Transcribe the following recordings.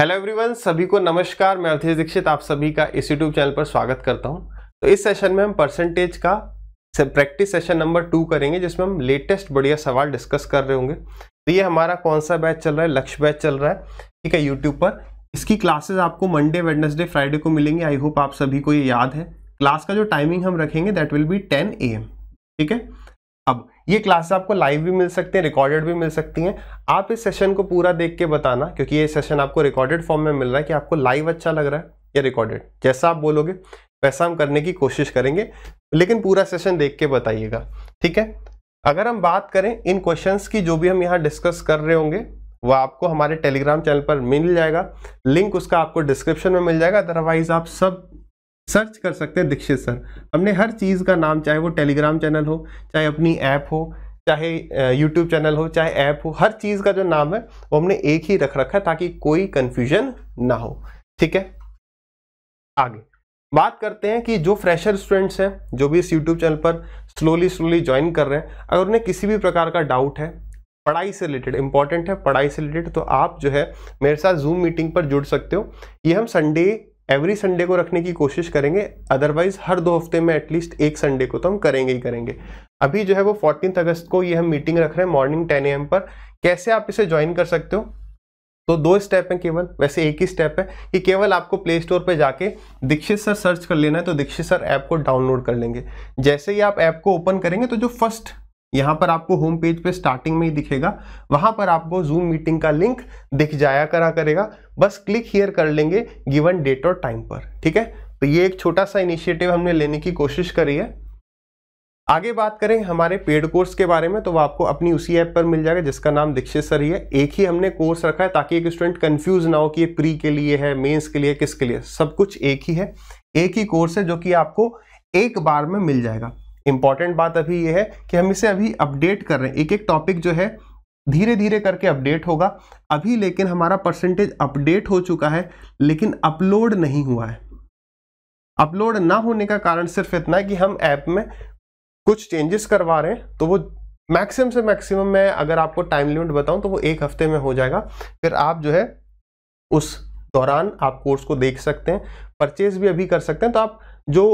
Hello everyone सभी को नमस्कार। मैं अवधेश दीक्षित, आप सभी का इस यूट्यूब चैनल पर स्वागत करता हूँ। तो इस सेशन में हम परसेंटेज का से प्रैक्टिस सेशन नंबर टू करेंगे, जिसमें हम लेटेस्ट बढ़िया सवाल डिस्कस कर रहे होंगे। तो ये हमारा कौन सा बैच चल रहा है? लक्ष्य बैच चल रहा है। ठीक है यूट्यूब पर। इसकी क्लासेज आपको मंडे वेडनेसडे फ्राइडे को मिलेंगी। आई होप आप सभी को ये याद है। क्लास का जो टाइमिंग हम रखेंगे that will be ten A ठीक है? अब ये क्लास आपको लाइव भी मिल सकते हैं रिकॉर्डेड भी मिल सकती हैं। आप इस सेशन को पूरा देख के बताना, क्योंकि ये सेशन आपको रिकॉर्डेड फॉर्म में मिल रहा है कि आपको लाइव अच्छा लग रहा है या रिकॉर्डेड जैसा आप बोलोगे, वैसा हम करने की कोशिश करेंगे, लेकिन पूरा सेशन देख के बताइएगा। ठीक है? अगर हम बात करें इन क्वेश्चंस की, जो भी हम यहाँ डिस्कस कर रहे होंगे, वो आपको हमारे टेलीग्राम चैनल पर मिल जाएगा। लिंक उसका आपको डिस्क्रिप्शन में मिल जाएगा अदरवाइज़ आप सब सर्च कर सकते हैं दीक्षित सर। हमने हर चीज़ का नाम, चाहे वो टेलीग्राम चैनल हो, चाहे अपनी ऐप हो, चाहे यूट्यूब चैनल हो, चाहे ऐप हो, हर चीज़ का जो नाम है, वो हमने एक ही रख रखा है ताकि कोई कन्फ्यूज़न ना हो। ठीक है? आगे। बात करते हैं कि जो फ्रेशर स्टूडेंट्स हैं, जो भी इस यूट्यूब चैनल पर स्लोली स्लोली ज्वाइन कर रहे हैं, अगर उन्हें किसी भी प्रकार का डाउट है, पढ़ाई से रिलेटेड इंपॉर्टेंट है, पढ़ाई से रिलेटेड तो आप जो है मेरे साथ जूम मीटिंग पर जुड़ सकते हो। ये हम संडे एवरी संडे को रखने की कोशिश करेंगे अदरवाइज़ हर दो हफ़्ते में एटलीस्ट एक संडे को तो हम करेंगे ही करेंगे। अभी जो है वो फोर्टीन अगस्त को ये हम मीटिंग रख रहे हैं मॉर्निंग टेन एम पर। कैसे आप इसे ज्वाइन कर सकते हो? तो दो स्टेप हैं केवल, वैसे एक ही स्टेप है कि केवल आपको प्ले स्टोर पर जाके दीक्षित सर सर्च कर लेना है तो दीक्षित सर ऐप को डाउनलोड कर लेंगे। जैसे ही आप ऐप को ओपन करेंगे तो जो फ़र्स्ट यहाँ पर आपको होम पेज पे स्टार्टिंग में ही दिखेगा, वहाँ पर आपको जूम मीटिंग का लिंक दिख जाया करा करेगा। बस क्लिक हियर कर लेंगे गिवन डेट और टाइम पर, ठीक है? तो ये एक छोटा सा इनिशिएटिव हमने लेने की कोशिश करी है। आगे बात करें हमारे पेड कोर्स के बारे में तो वो आपको अपनी उसी ऐप पर मिल जाएगा जिसका नाम दीक्षित सर ही है। एक ही हमने कोर्स रखा है ताकि एक स्टूडेंट कंफ्यूज ना हो कि ये प्री के लिए है मेंस के लिए, किसके लिए। सब कुछ एक ही है। एक ही कोर्स है जो कि आपको एक बार में मिल जाएगा। इंपॉर्टेंट बात अभी ये है कि हम इसे अभी अपडेट कर रहे हैं। एक एक टॉपिक जो है धीरे धीरे करके अपडेट होगा। अभी लेकिन हमारा परसेंटेज अपडेट हो चुका है, लेकिन अपलोड नहीं हुआ है। अपलोड ना होने का कारण सिर्फ़ इतना है कि हम ऐप में कुछ चेंजेस करवा रहे हैं तो वो मैक्सिमम से मैक्सिमम मैं अगर आपको टाइम लिमिट बताऊँ तो वो एक हफ़्ते में हो जाएगा। फिर आप जो है, उस दौरान आप कोर्स को देख सकते हैं परचेज भी अभी कर सकते हैं तो आप जो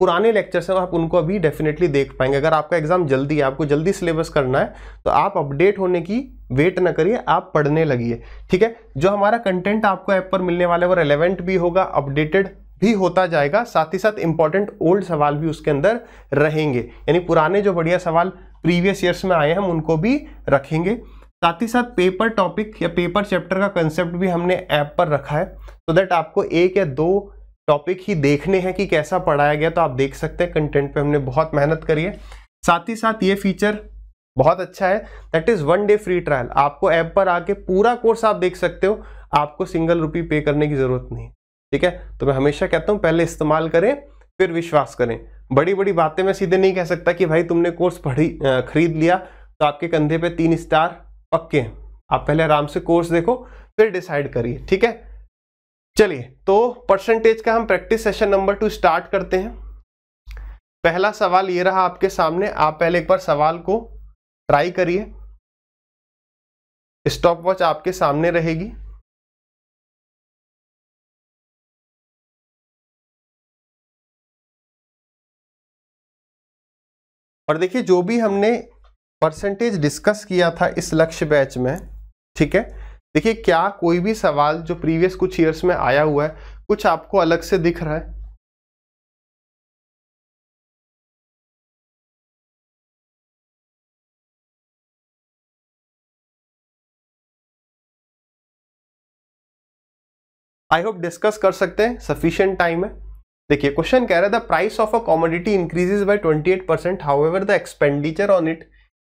पुराने लेक्चर्स हैं आप उनको अभी डेफिनेटली देख पाएँगे। अगर आपका एग्ज़ाम जल्दी है, आपको जल्दी सिलेबस करना है तो आप अपडेट होने की वेट ना करिए, आप पढ़ने लगिए, ठीक है? जो हमारा कंटेंट आपको ऐप पर मिलने वाला है, वो रेलेवेंट भी होगा अपडेटेड भी होता जाएगा, साथ ही साथ इंपॉर्टेंट ओल्ड सवाल भी उसके अंदर रहेंगे। यानी पुराने जो बढ़िया सवाल प्रीवियस ईयर्स में आए हम उनको भी रखेंगे। साथ ही साथ पेपर टॉपिक या पेपर चैप्टर का कंसेप्ट भी हमने ऐप पर रखा है सो so दैट आपको एक या दो टॉपिक ही देखने हैं कि कैसा पढ़ाया गया तो आप देख सकते हैं कंटेंट पे हमने बहुत मेहनत करी है। साथ ही साथ ये फीचर बहुत अच्छा है that is one day free trial आपको ऐप पर आके पूरा कोर्स आप देख सकते हो, आपको सिंगल रुपी पे करने की ज़रूरत नहीं। ठीक है? तो मैं हमेशा कहता हूँ, पहले इस्तेमाल करें, फिर विश्वास करें। बड़ी बड़ी बातें मैं सीधे नहीं कह सकता कि भाई तुमने कोर्स पढ़ी खरीद लिया तो आपके कंधे पे तीन स्टार पक्के आप पहले आराम से कोर्स देखो, फिर डिसाइड करिए। ठीक है? चलिए तो परसेंटेज का हम practice session number two start करते हैं। पहला सवाल ये रहा आपके सामने, आप पहले एक बार सवाल को ट्राई करिए। स्टॉप वॉच आपके सामने रहेगी। और देखिए, जो भी हमने परसेंटेज डिस्कस किया था इस लक्ष्य बैच में, ठीक है देखिए, क्या कोई भी सवाल जो प्रीवियस कुछ ईयर्स में आया हुआ है, कुछ आपको अलग से दिख रहा है? आई होप डिस्कस कर सकते हैं सफिशियंट टाइम है। देखिए क्वेश्चन कह रहा है the price of a commodity increases by 28 percent however the expenditure on it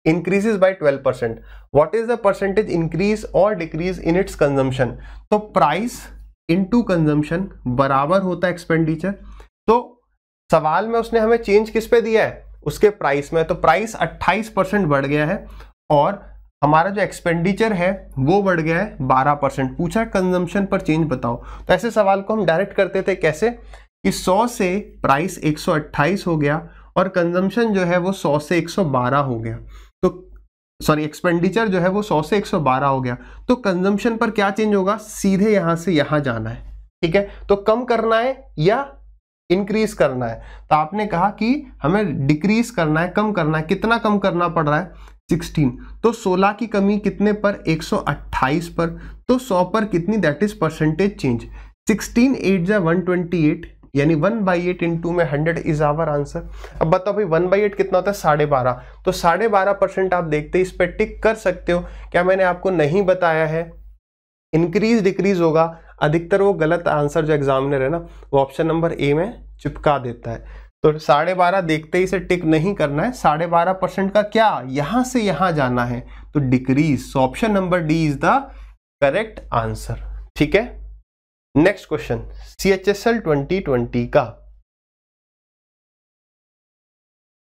increases by 12 percent what is the percentage increase और डिक्रीज इन इट्स कंजम्पशन तो प्राइस इनटू कंजम्पशन बराबर होता है एक्सपेंडिचर तो सवाल में उसने हमें चेंज किस पे दिया है? उसके प्राइस में। तो प्राइस 28 परसेंट बढ़ गया है और हमारा जो एक्सपेंडिचर है, वो बढ़ गया है 12 परसेंट। पूछा कंजम्पशन पर चेंज बताओ। तो ऐसे सवाल को हम डायरेक्ट करते थे कैसे? कि 100 से प्राइस 128 हो गया और कंजम्पशन जो है वो 100 से 112 हो गया। सॉरी एक्सपेंडिचर जो है वो 100 से 112 हो गया। तो कंजम्पशन पर क्या चेंज होगा? सीधे यहाँ से यहाँ जाना है, ठीक है? तो कम करना है या इंक्रीज करना है? तो आपने कहा कि हमें डिक्रीज करना है, कम करना है। कितना कम करना पड़ रहा है? 16 तो 16 की कमी कितने पर? 128 पर। तो 100 पर कितनी? That is percentage change 16 eight जा 128 यानी 1 बाई एट इंटू में 100 इज़ आवर आंसर अब बताओ भाई 1 बाई एट कितना होता है? साढ़े बारह। तो साढ़े बारह परसेंट आप देखते इस पर टिक कर सकते हो। क्या मैंने आपको नहीं बताया है? इंक्रीज डिक्रीज होगा। अधिकतर वो गलत आंसर जो एग्जामिनर है ना, वो ऑप्शन नंबर ए में चिपका देता है। तो साढ़े बारह देखते ही से टिक नहीं करना है। साढ़े बारह परसेंट का क्या? यहाँ से यहाँ जाना है। तो decrease option number D is the correct answer ठीक है? Next question C H S L twenty twenty का।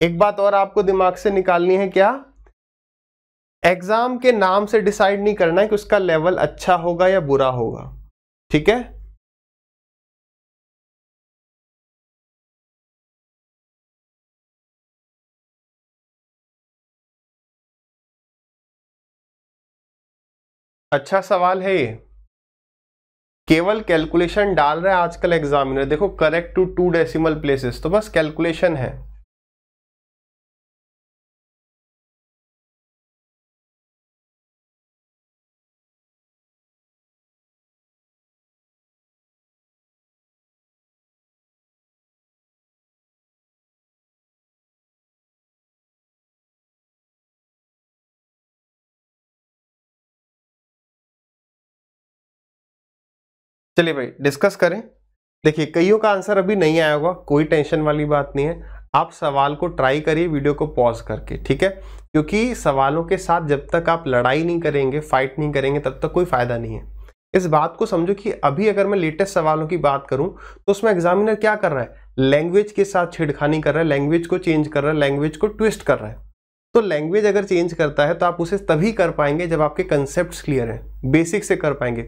एक बात और आपको दिमाग से निकालनी है क्या? एग्ज़ाम के नाम से डिसाइड नहीं करना है कि उसका लेवल अच्छा होगा या बुरा होगा। ठीक है? अच्छा सवाल है ये। केवल कैलकुलेशन डाल रहा है आजकल एग्जामिनर देखो correct to two decimal places तो बस कैलकुलेशन है। चलिए भाई डिस्कस करें। देखिए, कईयों का आंसर अभी नहीं आया होगा, कोई टेंशन वाली बात नहीं है। आप सवाल को ट्राई करिए वीडियो को पॉज करके, ठीक है? क्योंकि सवालों के साथ जब तक आप लड़ाई नहीं करेंगे फाइट नहीं करेंगे, तब तक कोई फ़ायदा नहीं है। इस बात को समझो कि अभी अगर मैं लेटेस्ट सवालों की बात करूँ तो उसमें एग्जामिनर क्या कर रहा है? लैंग्वेज के साथ छेड़खानी कर रहा है लैंग्वेज को चेंज कर रहा है लैंग्वेज को ट्विस्ट कर रहा है। तो लैंग्वेज अगर चेंज करता है तो आप उसे तभी कर पाएँगे जब आपके कंसेप्ट क्लियर हैं बेसिक से कर पाएँगे।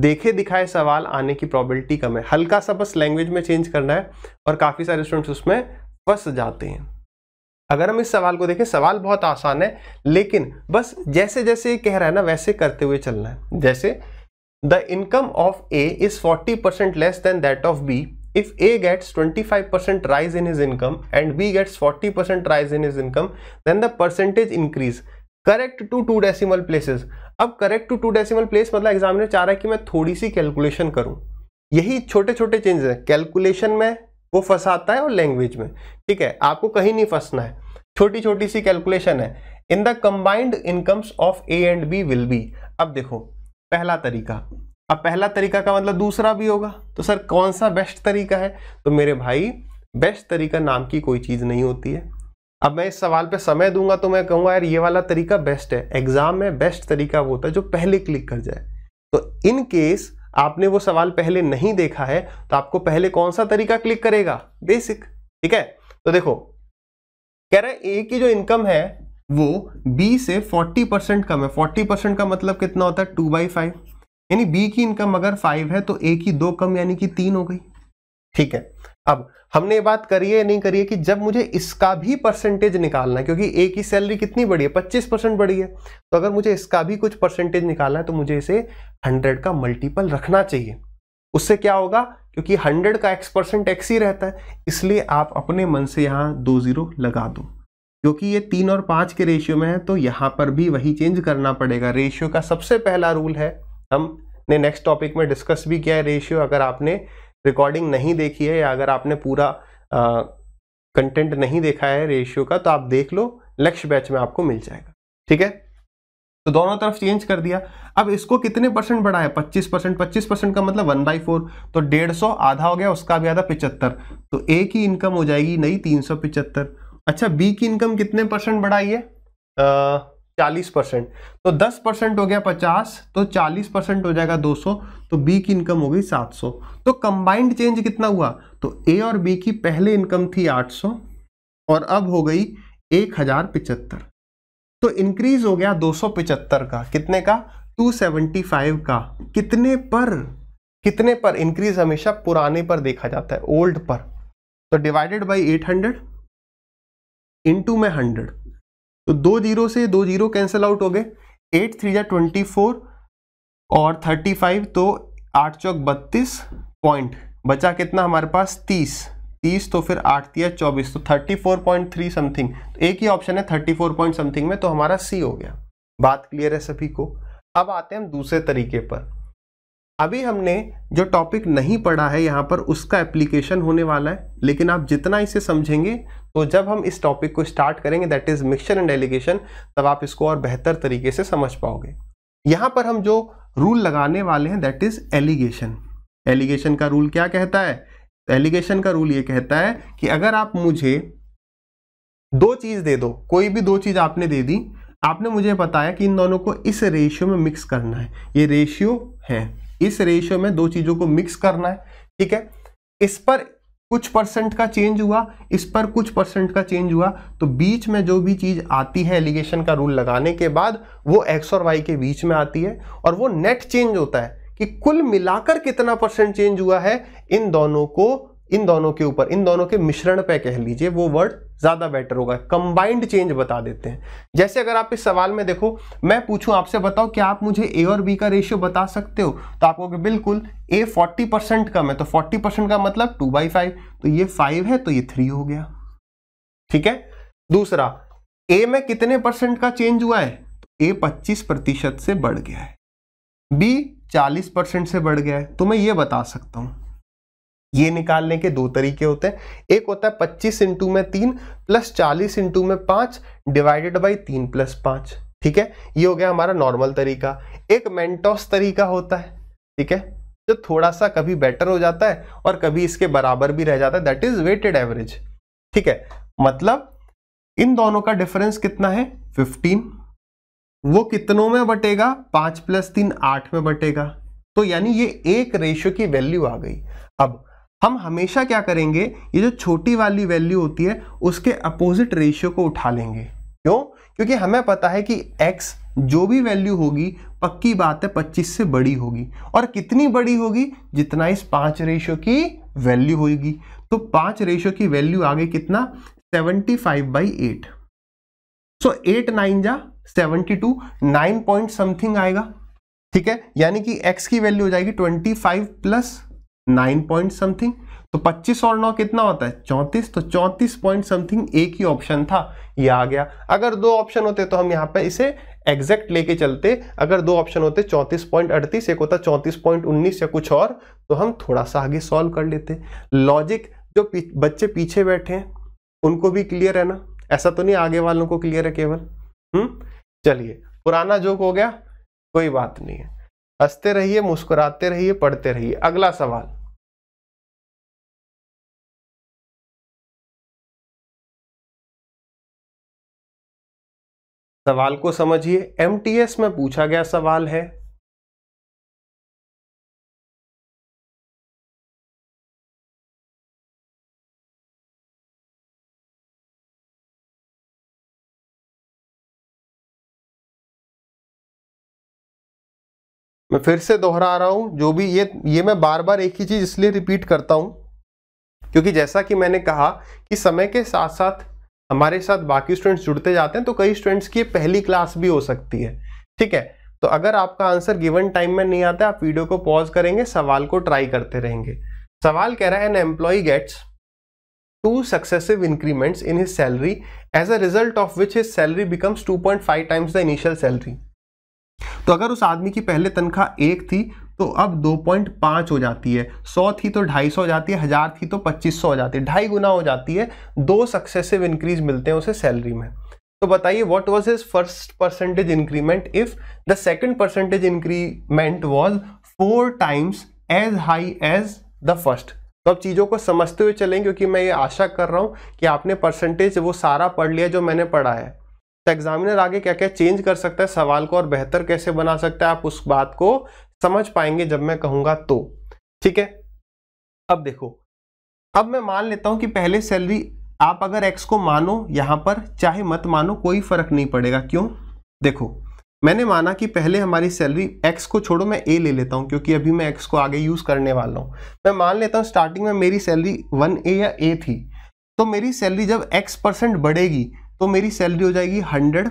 देखे दिखाए सवाल आने की प्रोबेबिलिटी कम है। हल्का सा बस लैंग्वेज में चेंज करना है और काफ़ी सारे स्टूडेंट्स उसमें फंस जाते हैं। अगर हम इस सवाल को देखें सवाल बहुत आसान है लेकिन बस जैसे जैसे ये कह रहा है ना वैसे करते हुए चलना है। जैसे the income of A is 40 percent less than that of B if A gets 25% rise in his income and B gets 40% rise in his income, then the percentage increase. Correct to two decimal places अब correct to two decimal place मतलब examiner चाह रहा है कि मैं थोड़ी सी calculation करूँ। यही छोटे छोटे चेंजेस है। कैलकुलेशन में वो फंसाता है और लैंग्वेज में। ठीक है, आपको कहीं नहीं फंसना है। छोटी छोटी सी कैलकुलेशन है। In the combined incomes of A and B will be अब देखो, पहला तरीका। अब पहला तरीका का मतलब दूसरा भी होगा। तो सर, कौन सा बेस्ट तरीका है? तो मेरे भाई बेस्ट तरीका नाम की कोई चीज़ नहीं होती है। अब मैं इस सवाल पे समय दूँगा तो मैं कहूँगा, यार, ये वाला तरीका बेस्ट है। एग्ज़ाम में बेस्ट तरीका वो होता है जो पहले क्लिक कर जाए। तो इन केस आपने वो सवाल पहले नहीं देखा है तो आपको पहले कौन सा तरीका क्लिक करेगा? बेसिक ठीक है? तो देखो, कह रहे ए की जो इनकम है, वो बी से 40 परसेंट कम है। 40 परसेंट का मतलब कितना होता है? टू बाई फाइव यानी बी की इनकम अगर फाइव है तो ए की दो कम, यानी कि तीन हो गई। ठीक है? अब हमने ये बात करी है नहीं करी है कि जब मुझे इसका भी परसेंटेज निकालना है, क्योंकि ए की सैलरी कितनी बड़ी है? पच्चीस परसेंट बड़ी है। तो अगर मुझे इसका भी कुछ परसेंटेज निकालना है तो मुझे इसे हंड्रेड का मल्टीपल रखना चाहिए। उससे क्या होगा? क्योंकि हंड्रेड का एक्स परसेंट एक्स ही रहता है। इसलिए आप अपने मन से यहाँ दो ज़ीरो लगा दो। क्योंकि ये तीन और पाँच के रेशियो में है तो यहाँ पर भी वही चेंज करना पड़ेगा। रेशियो का सबसे पहला रूल है, हमने नेक्स्ट टॉपिक में डिस्कस भी किया है रेशियो अगर आपने रिकॉर्डिंग नहीं देखी है या अगर आपने पूरा कंटेंट नहीं देखा है रेशियो का तो आप देख लो, लक्ष्य बैच में आपको मिल जाएगा। ठीक है? तो दोनों तरफ़ चेंज कर दिया। अब इसको कितने परसेंट बढ़ा है 25 परसेंट पच्चीस परसेंट का मतलब वन बाई फोर तो डेढ़ सौ आधा हो गया, उसका भी आधा पिचहत्तर। तो ए की इनकम हो जाएगी नहीं तीन सौ पिचहत्तर। अच्छा बी की इनकम कितने परसेंट बढ़ाई है? चालीस परसेंट। तो दस परसेंट हो गया पचास तो चालीस परसेंट हो जाएगा दो सौ तो बी की इनकम हो गई सात सौ। तो कंबाइंड चेंज कितना हुआ? तो ए और बी की पहले इनकम थी आठ सौ और अब हो गई एक हज़ार पिचहत्तर। तो इंक्रीज हो गया दो सौ पिचहत्तर का। कितने का? टू सेवेंटी फाइव का। कितने पर? कितने पर? इंक्रीज हमेशा पुराने पर देखा जाता है ओल्ड पर। तो divided by eight hundred into में हंड्रेड तो दो ज़ीरो से दो ज़ीरो कैंसिल आउट हो गए। एट थ्री जा ट्वेंटी फोर और थर्टी फाइव तो आठ चौक बत्तीस पॉइंट बचा कितना हमारे पास? तीस। तीस तो फिर आठ दिया चौबीस तो thirty four point three something तो एक ही ऑप्शन है थर्टी फोर पॉइंट समथिंग में तो हमारा सी हो गया। बात क्लियर है सभी को। अब आते हैं हम दूसरे तरीके पर। अभी हमने जो टॉपिक नहीं पढ़ा है यहाँ पर उसका एप्लीकेशन होने वाला है, लेकिन आप जितना इसे समझेंगे तो जब हम इस टॉपिक को स्टार्ट करेंगे that is mixture and alligation तब आप इसको और बेहतर तरीके से समझ पाओगे। यहाँ पर हम जो रूल लगाने वाले हैं दैट इज़ एलिगेशन एलिगेशन का रूल क्या कहता है? एलिगेशन का रूल ये कहता है कि अगर आप मुझे दो चीज़ दे दो, कोई भी दो चीज़ आपने दे दी, आपने मुझे बताया कि इन दोनों को इस रेशियो में मिक्स करना है। ये रेशियो है। इस रेशियो में दो चीज़ों को मिक्स करना है, ठीक है? इस पर कुछ परसेंट का चेंज हुआ, इस पर कुछ परसेंट का चेंज हुआ तो बीच में जो भी चीज़ आती है एलिगेशन का रूल लगाने के बाद, वो एक्स और वाई के बीच में आती है और वो नेट चेंज होता है कि कुल मिलाकर कितना परसेंट चेंज हुआ है, इन दोनों को इन दोनों के ऊपर, इन दोनों के मिश्रण पे कह लीजिए, वो वर्ड ज़्यादा बेटर होगा। कंबाइंड चेंज बता देते हैं। जैसे अगर आप इस सवाल में देखो, मैं पूछूँ, आपसे बताओ, क्या आप मुझे ए और बी का रेशियो बता सकते हो? तो आप कहोगे, बिल्कुल ए 40 परसेंट कम है तो 40 परसेंट का मतलब टू बाई फाइव तो ये फाइव है तो ये थ्री हो गया। ठीक है? दूसरा ए में कितने परसेंट का चेंज हुआ है? तो ए पच्चीस प्रतिशत से बढ़ गया है। बी चालीस परसेंट से बढ़ गया है। तो मैं ये बता सकता हूँ। ये निकालने के दो तरीके होते हैं। एक होता है पच्चीस इंटू में तीन प्लस चालीस इंटू में पाँच डिवाइडेड बाई तीन प्लस पाँच। ठीक है? ये हो गया हमारा नॉर्मल तरीका। एक मेंटोस तरीका होता है। ठीक है? जो थोड़ा सा कभी बेटर हो जाता है और कभी इसके बराबर भी रह जाता है। दैट इज़ वेटेड एवरेज ठीक है? मतलब इन दोनों का डिफरेंस कितना है? फिफ्टीन वो कितनों में बटेगा? पाँच प्लस तीन आठ में बटेगा। तो यानी ये एक रेशियो की वैल्यू आ गई। अब हम हमेशा क्या करेंगे, ये जो छोटी वाली वैल्यू होती है, उसके अपोजिट रेशियो को उठा लेंगे। क्यों? क्योंकि हमें पता है कि x जो भी वैल्यू होगी, पक्की बात है 25 से बड़ी होगी। और कितनी बड़ी होगी? जितना इस पाँच रेशियो की वैल्यू होगी। तो पाँच रेशियो की वैल्यू आगे कितना? 75 five by eight so eight nine जा seventy two nine point something आएगा। ठीक है? यानी कि x की वैल्यू हो जाएगी 25 प्लस नाइन पॉइंट समथिंग तो 25 और नौ कितना होता है? चौंतीस तो चौंतीस पॉइंट समथिंग एक ही ऑप्शन था ये आ गया। अगर दो ऑप्शन होते तो हम यहाँ पे इसे एग्जैक्ट लेके चलते। अगर दो ऑप्शन होते चौंतीस पॉइंट अड़तीस एक होता चौंतीस पॉइंट उन्नीस या कुछ और तो हम थोड़ा सा आगे सॉल्व कर लेते। लॉजिक जो पी, बच्चे पीछे बैठे हैं उनको भी क्लियर है ना? ऐसा तो नहीं आगे वालों को क्लियर है केवल? हम्म? चलिए पुराना जोक हो गया कोई बात नहीं है। हँसते रहिए मुस्कुराते रहिए पढ़ते रहिए। अगला सवाल। सवाल को समझिए। एमटीएस में पूछा गया सवाल है। मैं फिर से दोहरा रहा हूँ, जो भी ये ये मैं बार बार एक ही चीज़ इसलिए रिपीट करता हूँ, क्योंकि जैसा कि मैंने कहा कि समय के साथ साथ हमारे साथ बाकी स्टूडेंट्स जुड़ते जाते हैं तो कई स्टूडेंट्स की पहली क्लास भी हो सकती है। ठीक है? तो अगर आपका आंसर गिवन टाइम में नहीं आता, आप वीडियो को पॉज करेंगे, सवाल को ट्राई करते रहेंगे। सवाल कह रहा है an employee gets two successive increments in his salary as a result of which his salary becomes 2.5 times the initial salary तो अगर उस आदमी की पहले तनख्वाह एक थी तो अब 2.5 हो जाती है। 100 थी तो 250 हो जाती है, हज़ार थी तो 2500 हो जाती है। ढाई गुना हो जाती है, दो सक्सेसिव इंक्रीज मिलते हैं उसे सैलरी में। तो बताइए what was his first percentage increment if the second percentage increment was four times as high as the first तो अब चीज़ों को समझते हुए चलें क्योंकि मैं ये आशा कर रहा हूँ कि आपने परसेंटेज वो सारा पढ़ लिया जो मैंने पढ़ा है। तो एग्जामिनर आगे क्या क्या चेंज कर सकता है? सवाल को और बेहतर कैसे बना सकता है? आप उस बात को समझ पाएँगे जब मैं कहूँगा तो। ठीक है? अब देखो। अब मैं मान लेता हूँ कि पहले सैलरी आप अगर एक्स को मानो यहाँ पर, चाहे मत मानो, कोई फ़र्क नहीं पड़ेगा। क्यों? देखो, मैंने माना कि पहले हमारी सैलरी एक्स को छोड़ो, मैं ए ले लेता हूँ, क्योंकि अभी मैं एक्स को आगे यूज़ करने वाला हूँ। मैं मान लेता हूँ स्टार्टिंग में मेरी सैलरी वन ए या ए थी। तो मेरी सैलरी जब एक्स परसेंट बढ़ेगी तो मेरी सैलरी हो जाएगी hundred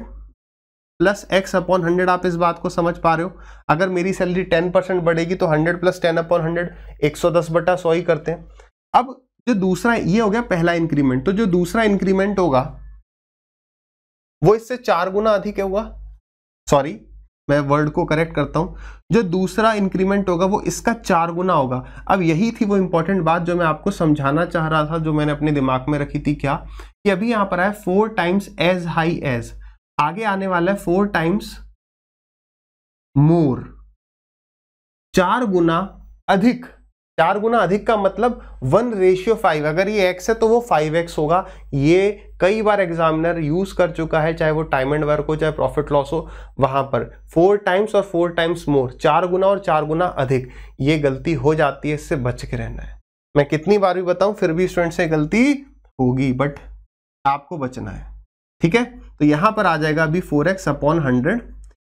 plus X upon hundred आप इस बात को समझ पा रहे हो। अगर मेरी सैलरी टेन परसेंट बढ़ेगी तो hundred plus ten upon hundred, एक सौ दस बटा सौ ही करते हैं। अब जो दूसरा, ये हो गया पहला इंक्रीमेंट तो जो दूसरा इंक्रीमेंट होगा, वो इससे चार गुना अधिक होगा सॉरी मैं वर्ड को करेक्ट करता हूँ। जो दूसरा इंक्रीमेंट होगा, वो इसका चार गुना होगा। अब यही थी वो इंपॉर्टेंट बात जो मैं आपको समझाना चाह रहा था, जो मैंने अपने दिमाग में रखी थी क्या? कि अभी यहाँ पर आया four times as high as आगे आने वाला है फोर टाइम्स मोर चार गुना अधिक. चार गुना अधिक का मतलब वन रेशियो फाइव अगर ये एक्स है तो वो फाइव एक्स होगा. ये कई बार एग्जामिनर यूज़ कर चुका है, चाहे वो टाइम एंड वर्क हो, चाहे प्रॉफिट लॉस हो, वहाँ पर. फोर टाइम्स और फोर टाइम्स मोर चार गुना और चार गुना अधिक. ये गलती हो जाती है, इससे बच के रहना है. मैं कितनी बार भी बताऊँ, फिर भी स्टूडेंट से गलती होगी बट आपको बचना है. ठीक है? तो यहाँ पर आ जाएगा अभी four X upon hundred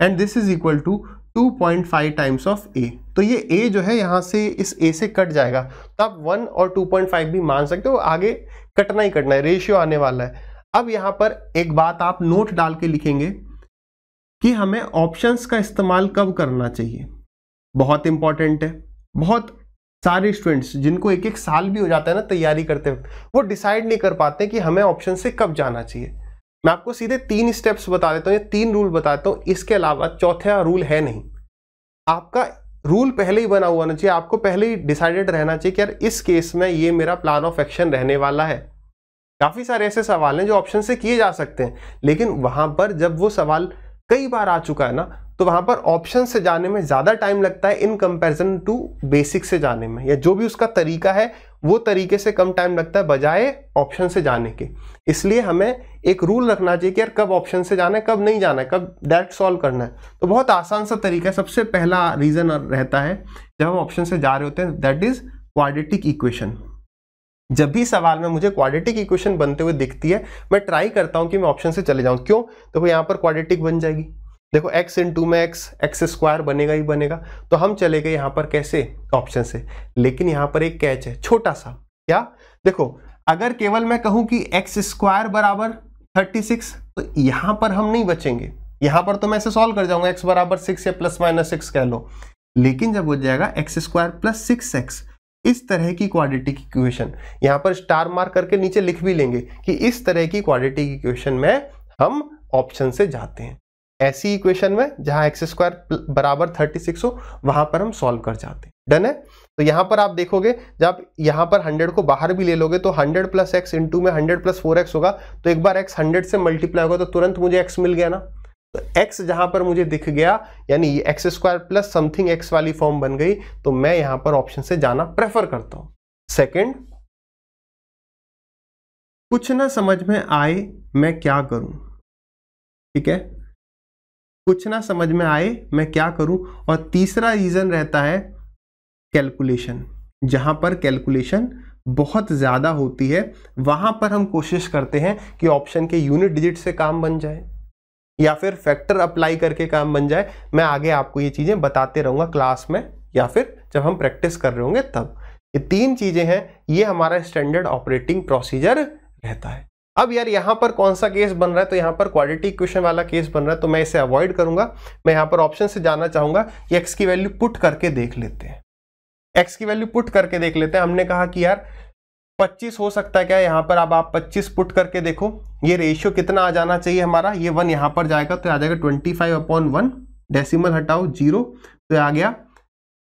and this is equal to 2.5 times of A तो ये ए जो है, यहाँ से इस ए से कट जाएगा। तो आप वन और 2.5 भी मान सकते हो, आगे कटना ही कटना है रेशियो आने वाला है। अब यहाँ पर एक बात आप नोट डाल के लिखेंगे कि हमें ऑप्शंस का इस्तेमाल कब करना चाहिए। बहुत इंपॉर्टेंट है। बहुत सारे स्टूडेंट्स जिनको एक एक साल भी हो जाता है ना तैयारी करते वक्त, वो डिसाइड नहीं कर पाते कि हमें ऑप्शन से कब जाना चाहिए। मैं आपको सीधे तीन स्टेप्स बता देता हूँ, या तीन रूल बताता हूँ, इसके अलावा चौथा रूल है नहीं। आपका रूल पहले ही बना हुआ ना चाहिए, आपको पहले ही डिसाइडेड रहना चाहिए कि यार इस केस में ये मेरा प्लान ऑफ़ एक्शन रहने वाला है। काफ़ी सारे ऐसे सवाल हैं जो ऑप्शन से किए जा सकते हैं, लेकिन वहाँ पर जब वो सवाल कई बार आ चुका है ना तो वहाँ पर ऑप्शन से जाने में ज़्यादा टाइम लगता है इन कंपैरिजन टू बेसिक से जाने में, या जो भी उसका तरीका है वो तरीके से कम टाइम लगता है बजाय ऑप्शन से जाने के। इसलिए हमें एक रूल रखना चाहिए कि यार कब ऑप्शन से जाना है, कब नहीं जाना है, कब डायरेक्ट सॉल्व करना है। तो बहुत आसान सा तरीका है, सबसे पहला रीजन रहता है, जब हम ऑप्शन से जा रहे होते हैं दैट इज़ क्वाड्रेटिक इक्वेशन जब भी सवाल में मुझे क्वाड्रेटिक इक्वेशन बनते हुए दिखती है, मैं ट्राई करता हूँ कि मैं ऑप्शन से चले जाऊँ। क्यों? देखो यहाँ पर क्वाड्रेटिक बन जाएगी। देखो x इन टू में एक्स एक्स स्क्वायर बनेगा ही बनेगा। तो हम चले गए यहाँ पर कैसे? ऑप्शन से। लेकिन यहाँ पर एक कैच है, छोटा सा। क्या? देखो, अगर केवल मैं कहूँ कि एक्स स्क्वायर बराबर थर्टी सिक्स तो यहाँ पर हम नहीं बचेंगे। यहाँ पर तो मैं इसे सॉल्व कर जाऊँगा एक्स बराबर सिक्स या प्लस माइनस सिक्स कह लो। लेकिन जब हो जाएगा x square plus six x इस तरह की क्वाड्रेटिक इक्वेशन यहाँ पर स्टार मार्क करके नीचे लिख भी लेंगे कि इस तरह की क्वाड्रेटिक इक्वेशन में हम ऑप्शन से जाते हैं। ऐसी इक्वेशन में जहाँ एक्स स्क्वायर बराबर थर्टी सिक्स हो, वहाँ पर हम सॉल्व कर जाते हैं। डन है? तो यहाँ पर आप देखोगे, जब यहाँ पर हंड्रेड को बाहर भी ले लोगे तो हंड्रेड प्लस एक्स इंटू में हंड्रेड प्लस फोर एक्स होगा। तो एक बार एक्स हंड्रेड से मल्टीप्लाई होगा तो तुरंत मुझे एक्स मिल गया ना। तो एक्स जहाँ पर मुझे दिख गया, यानी x square plus something x वाली फॉर्म बन गई तो मैं यहाँ पर ऑप्शन से जाना प्रेफर करता हूँ। सेकेंड कुछ ना समझ में आए मैं क्या करूँ? ठीक है? कुछ ना समझ में आए मैं क्या करूँ? और तीसरा रीजन रहता है कैलकुलेशन जहाँ पर कैलकुलेशन बहुत ज़्यादा होती है, वहाँ पर हम कोशिश करते हैं कि ऑप्शन के यूनिट डिजिट से काम बन जाए, या फिर फैक्टर अप्लाई करके काम बन जाए। मैं आगे आपको ये चीज़ें बताते रहूँगा क्लास में, या फिर जब हम प्रैक्टिस कर रहे होंगे तब। ये तीन चीज़ें हैं, ये हमारा स्टैंडर्ड ऑपरेटिंग प्रोसीजर रहता है। अब यार यहाँ पर कौन सा केस बन रहा है? तो यहाँ पर क्वालिटी इक्वेशन वाला केस बन रहा है तो मैं इसे अवॉइड करूँगा। मैं यहाँ पर ऑप्शन से जाना चाहूँगा कि एक्स की वैल्यू पुट करके देख लेते हैं। एक्स की वैल्यू पुट करके देख लेते हैं। हमने कहा कि यार 25 हो सकता है क्या? यहाँ पर अब आप 25 पुट करके देखो। ये रेशियो कितना आ जाना चाहिए हमारा? ये वन यहाँ पर जाएगा तो आ जाएगा 25 फाइव अपॉन वन डेसिमल हटाओ ज़ीरो तो आ गया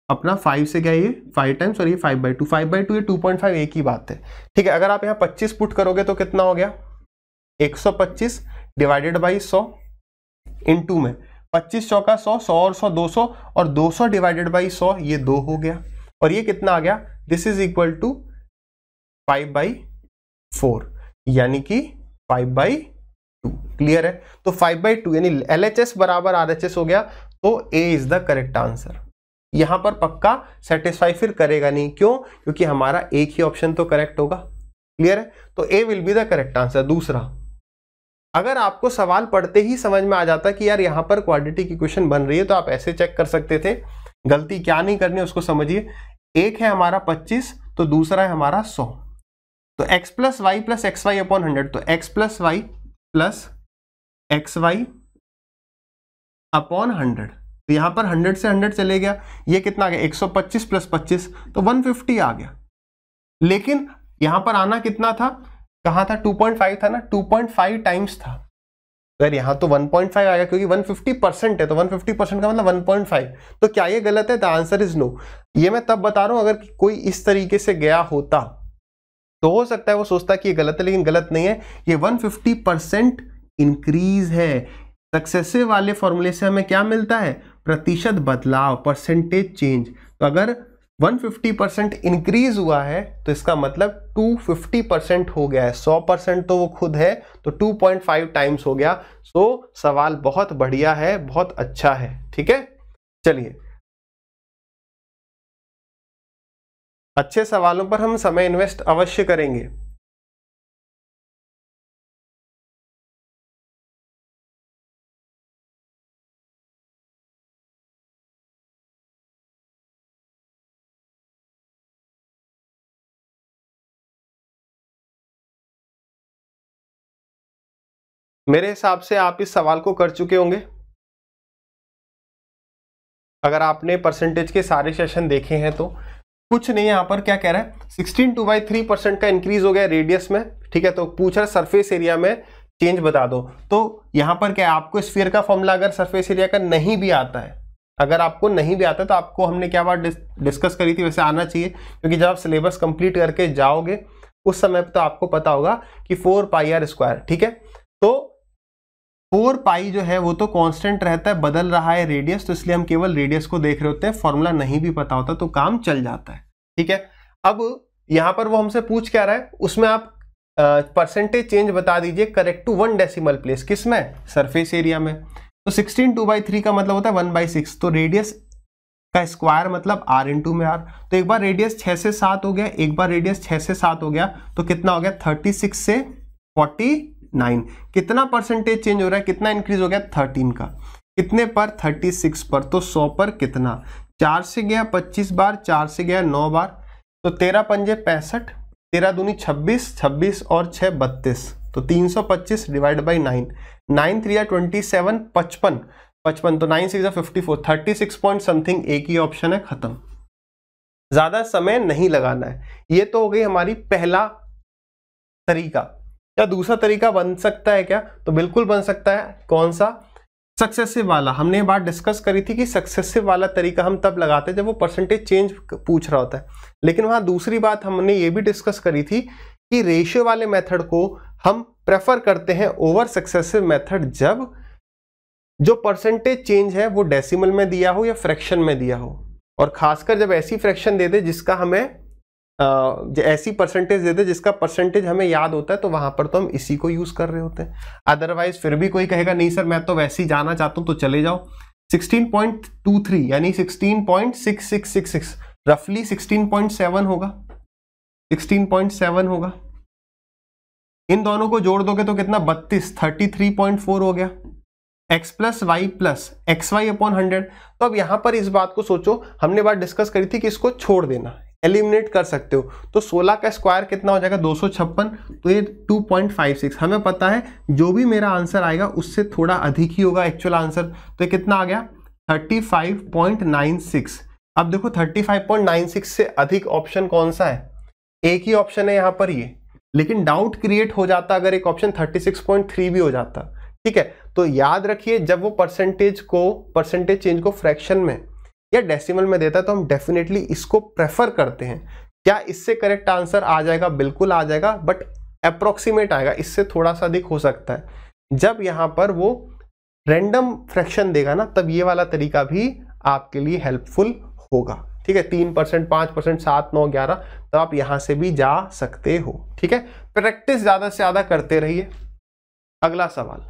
अपना फाइव से क्या ये? फाइव टाइम्स और ये five by two five by two ये टू पॉइंट फाइव एक ही बात है। ठीक है, अगर आप यहाँ पच्चीस पुट करोगे तो कितना हो गया? एक सौ पच्चीस डिवाइडेड बाई सौ इन टू में। पच्चीस सौ का सौ सौ और सौ दो सौ, और दो सौ डिवाइडेड बाई सौ, ये दो हो गया। और ये कितना आ गया? This is equal to five by four यानी कि फाइव बाई टू क्लियर है? तो फाइव बाई टू यानी एस बराबर एस हो गया तो A is the correct answer यहाँ पर पक्का सेटिस्फाई फिर करेगा नहीं। क्यों? क्योंकि हमारा एक ही ऑप्शन तो करेक्ट होगा। क्लियर है? तो A will be the correct answer दूसरा, अगर आपको सवाल पढ़ते ही समझ में आ जाता कि यार यहाँ पर क्वाड्रेटिक इक्वेशन बन रही है तो आप ऐसे चेक कर सकते थे। गलती क्या नहीं करनी उसको समझिए। एक है हमारा 25 तो दूसरा है हमारा 100 तो x plus y plus x y upon hundred तो x plus y plus x y upon hundred तो यहाँ पर हंड्रेड से हंड्रेड चले गया। ये कितना आ गया? एक सौ पच्चीस प्लस पच्चीस तो वन फिफ्टी आ गया। लेकिन यहाँ पर आना कितना था? कहा था? टू पॉइंट फाइव था ना? टू पॉइंट फाइव टाइम्स था। अगर यहाँ तो 1.5 आएगा क्योंकि 150 परसेंट है तो 150 परसेंट का मतलब 1.5 तो क्या ये गलत है? द आंसर इज़ नो ये मैं तब बता रहा हूँ, अगर कोई इस तरीके से गया होता तो हो सकता है वो सोचता कि ये गलत है, लेकिन गलत नहीं है। ये 150 परसेंट इंक्रीज है। सक्सेसिव वाले फॉर्मूले से हमें क्या मिलता है? प्रतिशत बदलाव परसेंटेज चेंज तो अगर 150 परसेंट इंक्रीज हुआ है तो इसका मतलब 250 परसेंट हो गया है। 100 परसेंट तो वो खुद है तो 2.5 टाइम्स हो गया। सो सवाल बहुत बढ़िया है, बहुत अच्छा है, ठीक है? चलिए। अच्छे सवालों पर हम समय इन्वेस्ट अवश्य करेंगे। मेरे हिसाब से आप इस सवाल को कर चुके होंगे। अगर आपने परसेंटेज के सारे सेशन देखे हैं तो। कुछ नहीं यहाँ पर क्या कह रहा है? 16 टू बाई थ्री परसेंट का इंक्रीज हो गया रेडियस में ठीक है? तो पूछ रहा सरफेस एरिया में चेंज बता दो। तो यहाँ पर क्या है? आपको स्फीयर का फॉर्मूला अगर सरफेस एरिया का नहीं भी आता है अगर आपको नहीं भी आता तो आपको हमने क्या बात डिस, डिस्कस करी थी वैसे आना चाहिए क्योंकि जब आप सिलेबस कंप्लीट करके जाओगे उस समय पर तो आपको पता होगा कि फोर पाई आर स्क्वायर ठीक है? तो फोर पाई जो है वो तो कांस्टेंट रहता है, बदल रहा है रेडियस तो इसलिए हम केवल रेडियस को देख रहे होते हैं फॉर्मूला नहीं भी पता होता तो काम चल जाता है, ठीक है? अब यहाँ पर वो हमसे पूछ क्या रहा है, उसमें आप परसेंटेज चेंज बता दीजिए correct to one decimal place किसमें? सरफेस एरिया में। तो सिक्सटीन टू बाई थ्री का मतलब होता है वन बाई सिक्स तो रेडियस का स्क्वायर मतलब आर इंटू में आर तो एक बार रेडियस छह से सात हो गया, एक बार रेडियस छह से सात हो गया तो कितना हो गया? थर्टी सिक्स से फोर्टी नाइन। कितना परसेंटेज चेंज हो रहा है? कितना इंक्रीज हो गया? थर्टीन का। कितने पर? थर्टी सिक्स पर। तो सौ पर कितना? चार से गया पच्चीस बार, चार से गया नौ बार। तो तेरह पंजे पैंसठ, तेरह दूनी छब्बीस छब्बीस और छः बत्तीस। तो तीन सौ पच्चीस divide by nine nine three या ट्वेंटी सेवन पचपन। पचपन तो nine six fifty four thirty six point something एक ही ऑप्शन है, खत्म। ज़्यादा समय नहीं लगाना है। ये तो हो गई हमारी पहला तरीका। क्या दूसरा तरीका बन सकता है क्या? तो बिल्कुल बन सकता है। कौन सा? सक्सेसिव वाला। हमने बात डिस्कस करी थी कि सक्सेसिव वाला तरीका हम तब लगाते हैं जब वो परसेंटेज चेंज पूछ रहा होता है। लेकिन वहाँ दूसरी बात हमने ये भी डिस्कस करी थी कि रेशियो वाले मेथड को हम प्रेफर करते हैं ओवर सक्सेसिव मेथड जब जो परसेंटेज चेंज है वो डेसिमल में दिया हो या फ्रैक्शन में दिया हो। और खासकर जब ऐसी फ्रैक्शन दे दे जिसका हमें ऐसी परसेंटेज दे दे जिसका परसेंटेज हमें याद होता है तो वहाँ पर तो हम इसी को यूज़ कर रहे होते हैं। अदरवाइज़ फिर भी कोई कहेगा, नहीं सर, मैं तो वैसे ही जाना चाहता हूँ तो चले जाओ। 16.23 यानी 16.6666 रफली 16.7 होगा। 16.7 होगा। इन दोनों को जोड़ दोगे तो कितना? 32 33.4 हो गया। x plus y plus x y upon hundred तो अब यहाँ पर इस बात को सोचो, हमने बात डिस्कस करी थी कि इसको छोड़ देना। एलिमिनेट कर सकते हो। तो 16 का स्क्वायर कितना हो जाएगा? दो सौ छप्पन। तो ये 2.56 हमें पता है, जो भी मेरा आंसर आएगा, उससे थोड़ा अधिक ही होगा एक्चुअल आंसर तो ये कितना आ गया? 35.96 अब देखो 35.96 से अधिक ऑप्शन कौन सा है? एक ही ऑप्शन है यहाँ पर ये। लेकिन डाउट क्रिएट हो जाता अगर एक ऑप्शन 36.3 भी हो जाता। ठीक है? तो याद रखिए, जब वो परसेंटेज को परसेंटेज चेंज को फ्रैक्शन में या डेसिमल में देता है तो हम डेफिनेटली इसको प्रेफर करते हैं। क्या इससे करेक्ट आंसर आ जाएगा? बिल्कुल आ जाएगा बट अप्रोक्सीमेट आएगा। इससे थोड़ा सा अधिक हो सकता है। जब यहाँ पर वो रैंडम फ्रैक्शन देगा ना, तब ये वाला तरीका भी आपके लिए हेल्पफुल होगा। ठीक है, तीन परसेंट, पाँच परसेंट, सात नौ, ग्यारह तो आप यहाँ से भी जा सकते हो। ठीक है प्रैक्टिस ज़्यादा से ज़्यादा करते रहिए। अगला सवाल।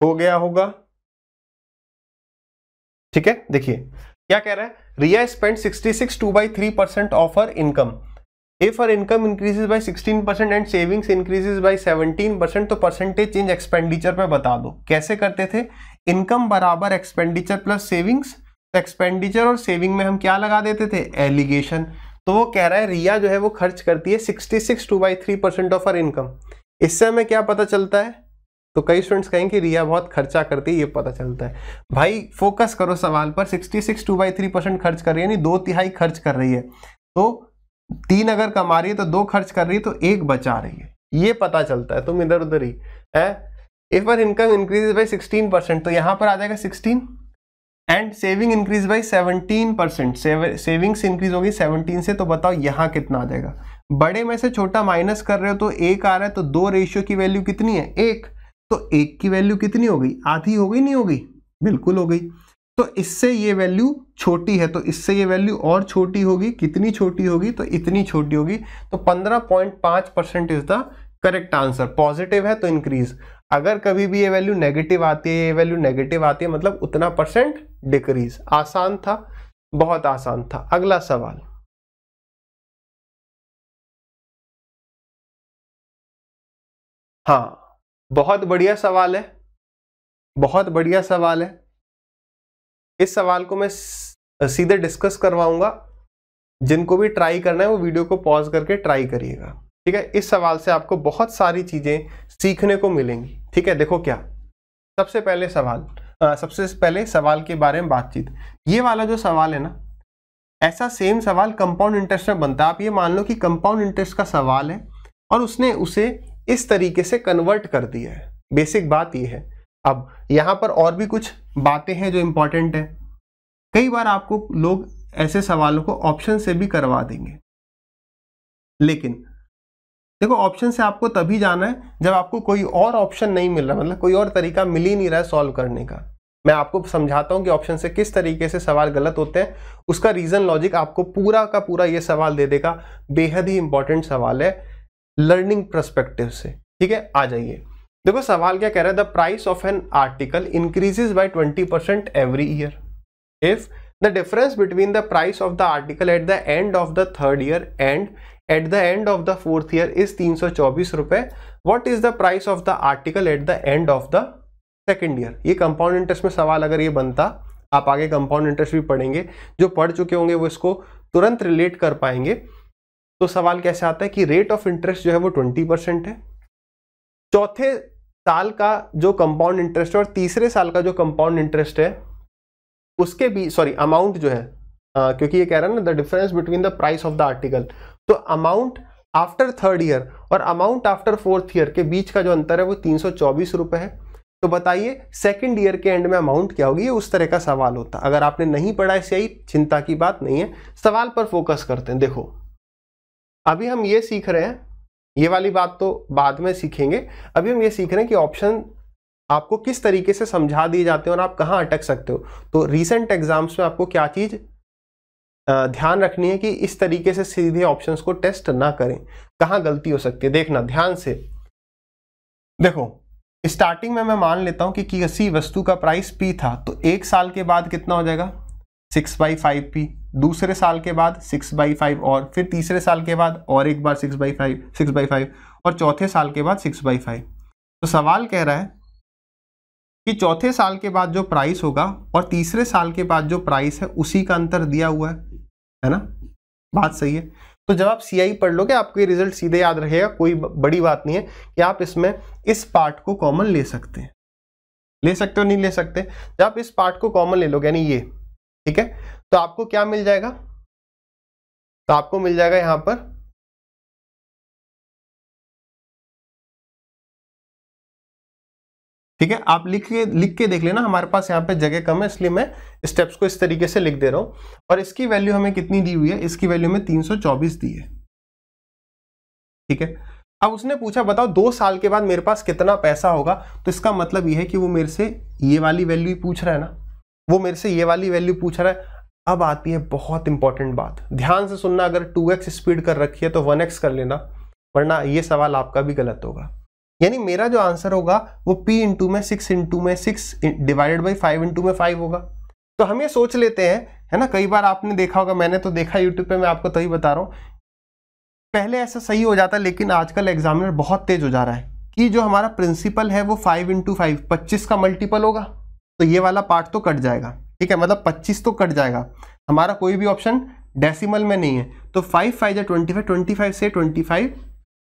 हो गया होगा। ठीक है? देखिए, क्या कह रहा है? Riya spend 66 two by three percent of her income if her income increases by 16 percent and savings increases by 17 percent तो परसेंटेज चेंज एक्सपेंडिचर पे बता दो। कैसे करते थे? इनकम बराबर एक्सपेंडिचर प्लस सेविंग्स तो एक्सपेंडिचर और सेविंग में हम क्या लगा देते थे? एलिगेशन तो वो कह रहा है, रिया जो है वो खर्च करती है 66 two by three percent of her income इससे हमें क्या पता चलता है? तो कई स्टूडेंट्स कहेंगे रिया बहुत खर्चा करती है, ये पता चलता है। भाई फोकस करो सवाल पर। 66 टू बाई थ्री परसेंट खर्च कर रही है दो तिहाई खर्च कर रही है। तो तीन अगर कमा रही है तो दो खर्च कर रही है तो एक बचा रही है। ये पता चलता है, तुम इधर उधर ही, है? If per income increase by sixteen percent तो यहाँ पर आ जाएगा sixteen and saving increase by seventeen percent savings increase होगी सेवनटीन से तो बताओ यहाँ कितना आ जाएगा। बड़े में से छोटा माइनस कर रहे हो तो एक आ रहा है तो दो रेशियो की वैल्यू कितनी है? एक। तो एक की वैल्यू कितनी हो गई? आधी हो गई, नहीं होगी बिल्कुल हो गई। तो इससे ये वैल्यू छोटी है तो इससे ये वैल्यू और छोटी होगी। कितनी छोटी होगी? तो इतनी छोटी होगी। तो 15.5 percent is the correct answer positive है तो इंक्रीज अगर कभी भी ये वैल्यू नेगेटिव आती है, ये वैल्यू नेगेटिव आती है मतलब उतना परसेंट डिक्रीज आसान था, बहुत आसान था। अगला सवाल। हाँ बहुत बढ़िया सवाल है। बहुत बढ़िया सवाल है। इस सवाल को मैं सीधे डिस्कस करवाऊँगा। जिनको भी ट्राई करना है वो वीडियो को पॉज करके ट्राई करिएगा। ठीक है? इस सवाल से आपको बहुत सारी चीज़ें सीखने को मिलेंगी। ठीक है? देखो क्या? सबसे पहले सवाल आ, सबसे पहले सवाल के बारे में बातचीत। ये वाला जो सवाल है ना ऐसा सेम सवाल कंपाउंड इंटरेस्ट में बनता है। आप ये मान लो कि कंपाउंड इंटरेस्ट का सवाल है और उसने उसे इस तरीके से कन्वर्ट कर दिया है। बेसिक बात यह है। अब यहाँ पर और भी कुछ बातें हैं जो इंपॉर्टेंट है। कई बार आपको लोग ऐसे सवालों को ऑप्शन से भी करवा देंगे। लेकिन, देखो ऑप्शन से आपको तभी जाना है जब आपको कोई और ऑप्शन नहीं मिल रहा। मतलब कोई और तरीका मिल ही नहीं रहा है सॉल्व करने का। मैं आपको समझाता हूँ कि ऑप्शन से किस तरीके से सवाल गलत होते हैं। उसका रीजन लॉजिक आपको पूरा का पूरा ये सवाल दे देगा। बेहद ही इंपॉर्टेंट सवाल है। लर्निंग परस्पेक्टिव से। ठीक है? आ जाइए। देखो, सवाल क्या कह रहा है? The price of an article increases by 20 percent every year if the difference between the price of the article at the end of the third year and at the end of the fourth year is तीन सौ चौबीस रुपए what is the price of the article at the end of the second year ये compound interest में सवाल अगर ये बनता, आप आगे कंपाउंड इंटरेस्ट भी पढ़ेंगे, जो पढ़ चुके होंगे वो इसको तुरंत रिलेट कर पाएँगे। तो सवाल कैसे आता है कि रेट ऑफ़ इंटरेस्ट जो है वो ट्वेंटी परसेंट है। चौथे साल का जो कंपाउंड इंटरेस्ट है और तीसरे साल का जो कंपाउंड इंटरेस्ट है उसके भी सॉरी अमाउंट जो है आ, क्योंकि ये कह रहा है ना the difference between the price of the article तो अमाउंट आफ्टर थर्ड ईयर और अमाउंट आफ्टर फोर्थ ईयर के बीच का जो अंतर है वो तीन सौ है। तो बताइए सेकंड ईयर के एंड में अमाउंट क्या होगी? ये उस तरह का सवाल होता। अगर आपने नहीं पढ़ा है सही चिंता की बात नहीं है। सवाल पर फोकस करते हैं। देखो अभी हम ये सीख रहे हैं, ये वाली बात तो बाद में सीखेंगे। अभी हम ये सीख रहे हैं कि ऑप्शन आपको किस तरीके से समझा दिए जाते हैं और आप कहाँ अटक सकते हो। तो रिसेंट एग्ज़ाम्स में आपको क्या चीज़ ध्यान रखनी है कि इस तरीके से सीधे ऑप्शंस को टेस्ट ना करें। कहाँ गलती हो सकती है, देखना ध्यान से। देखो स्टार्टिंग में मैं मान लेता हूँ कि किसी वस्तु का प्राइस पी था तो एक साल के बाद कितना हो जाएगा? सिक्स बाई फाइव पी दूसरे साल के बाद सिक्स बाई फाइव और फिर तीसरे साल के बाद और एक बार six by five six by five और चौथे साल के बाद सिक्स बाई फाइव तो सवाल कह रहा है कि चौथे साल के बाद जो प्राइस होगा और तीसरे साल के बाद जो प्राइस है, उसी का अंतर दिया हुआ है है ना? बात सही है। तो जब आप सीआई पढ़ लोगे, आपको ये रिज़ल्ट सीधे याद रहेगा, कोई बड़ी बात नहीं है कि आप इसमें इस पार्ट को कॉमन ले सकते हैं। ले सकते हो, नहीं ले सकते? जब आप इस पार्ट को कॉमन ले लोगे, यानी ये, ठीक है? तो आपको क्या मिल जाएगा? तो आपको मिल जाएगा यहाँ पर। ठीक है, आप लिख के लिख के देख लेना, हमारे पास यहाँ पे जगह कम है, इसलिए मैं स्टेप्स को इस तरीके से लिख दे रहा हूँ। और इसकी वैल्यू हमें कितनी दी हुई है? इसकी वैल्यू में 324 दी है। ठीक है? अब उसने पूछा, बताओ, दो साल के बाद मेरे पास कितना पैसा होगा? तो इसका मतलब यह है कि वो मेरे से ये वाली वैल्यू पूछ रहा है ना? वो मेरे से ये वाली वैल्यू पूछ रहा है अब आती है बहुत इंपॉर्टेंट बात। ध्यान से सुनना, अगर 2x स्पीड कर रखी है तो 1x कर लेना, वरना ये सवाल आपका भी गलत होगा। यानी मेरा जो आंसर होगा, वो p इंटू में सिक्स इंटू में six divided by five into में फाइव होगा। तो हम ये सोच लेते हैं, है ना? कई बार आपने देखा होगा, मैंने तो देखा यूट्यूब पे, मैं आपको तभी बता रहा हूँ। पहले ऐसा सही हो जाता, लेकिन आजकल एग्जामिनर बहुत तेज हो जा रहा है कि जो हमारा प्रिंसिपल है, वो फाइव इंटू फाइव पच्चीस का मल्टीपल होगा। तो ये वाला पार्ट तो कट जाएगा। ठीक है मतलब पच्चीस तो कट जाएगा। हमारा कोई भी ऑप्शन डेसिमल में नहीं है। तो फाइव फाइव या ट्वेंटी फाइव ट्वेंटी फाइव से ट्वेंटी फाइव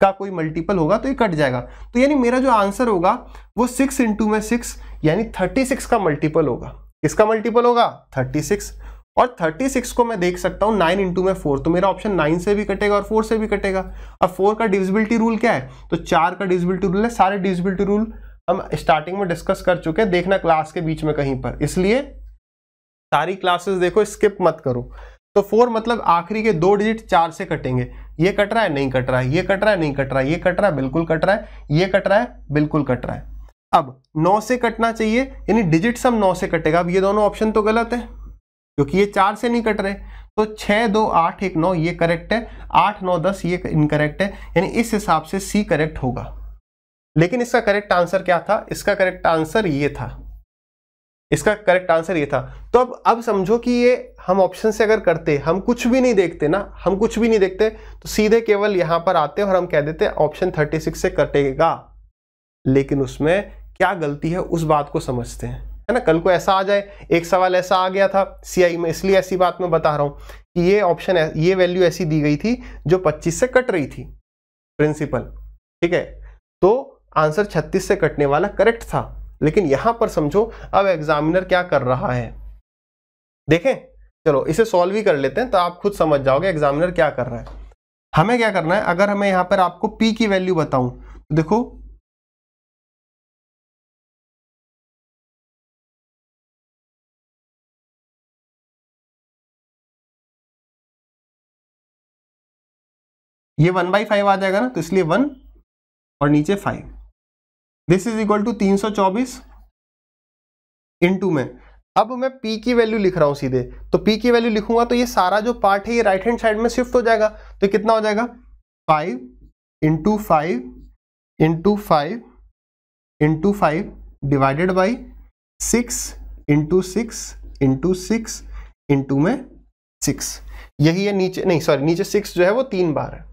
का कोई मल्टीपल होगा तो ये कट जाएगा। तो यानी मेरा जो आंसर होगा, वो सिक्स इंटू में सिक्स यानी थर्टी सिक्स का मल्टीपल होगा। किसका मल्टीपल होगा? थर्टी सिक्स और 36 को मैं देख सकता हूँ 9 इंटू में 4 तो मेरा ऑप्शन 9 से भी कटेगा और 4 से भी कटेगा। अब 4 का डिविजिबिलिटी रूल क्या है? तो 4 का डिविजिबिलिटी रूल है। सारे डिविजिबिलिटी रूल हम स्टार्टिंग में डिस्कस कर चुके हैं, देखना क्लास के बीच में कहीं पर। इसलिए सारी क्लासेस देखो स्किप मत करो। तो फोर मतलब आखिरी के दो डिजिट चार से कटेंगे। ये कट रहा है, नहीं कट रहा है। ये कट रहा है, नहीं कट रहा है। ये कट रहा है, बिल्कुल कट रहा है। ये कट रहा है, बिल्कुल कट रहा है। अब नौ से कटना चाहिए, यानी डिजिट सम नौ से कटेगा। अब ये दोनों ऑप्शन तो गलत है, क्योंकि ये चार से नहीं कट रहे। तो छः दो, आठ, एक, नौ, ये करेक्ट है। आठ, नौ, दस, ये इनकरेक्ट है। यानी इस हिसाब से सी करेक्ट होगा। लेकिन इसका करेक्ट आंसर क्या था? इसका करेक्ट आंसर ये था। इसका करेक्ट आंसर ये था। तो अब अब समझो कि ये हम ऑप्शन से अगर करते, हम कुछ भी नहीं देखते ना, हम कुछ भी नहीं देखते तो सीधे केवल यहाँ पर आते और हम कह देते ऑप्शन 36 से कटेगा। लेकिन उसमें क्या गलती है, उस बात को समझते हैं। है ना? कल को ऐसा आ जाए, एक सवाल ऐसा आ गया था सीआई में, इसलिए ऐसी बात मैं बता रहा हूँ कि ये ऑप्शन ये वैल्यू ऐसी दी गई थी, जो 25 से कट रही थी प्रिंसिपल ठीक है? तो आंसर 36 से कटने वाला करेक्ट था। लेकिन यहाँ पर समझो, अब एग्जामिनर क्या कर रहा है? देखें, चलो, इसे सॉल्व ही कर लेते हैं तो आप खुद समझ जाओगे एग्जामिनर क्या कर रहा है। हमें क्या करना है? अगर हमें यहाँ पर आपको पी की वैल्यू बताऊँ तो देखो, ये वन बाई फाइव आ जाएगा ना तो इसलिए वन और नीचे five this is equal to तीन सौ चौबीस इंटू में। अब मैं p की वैल्यू लिख रहा हूँ सीधे। तो p की वैल्यू लिखूँगा तो ये सारा जो पार्ट है, ये राइट हैंड साइड में शिफ्ट हो जाएगा। तो कितना हो जाएगा? Five into five into five into five divided by six into six into six into में सिक्स यही है नीचे, नहीं सॉरी नीचे सिक्स जो है वो तीन बार है।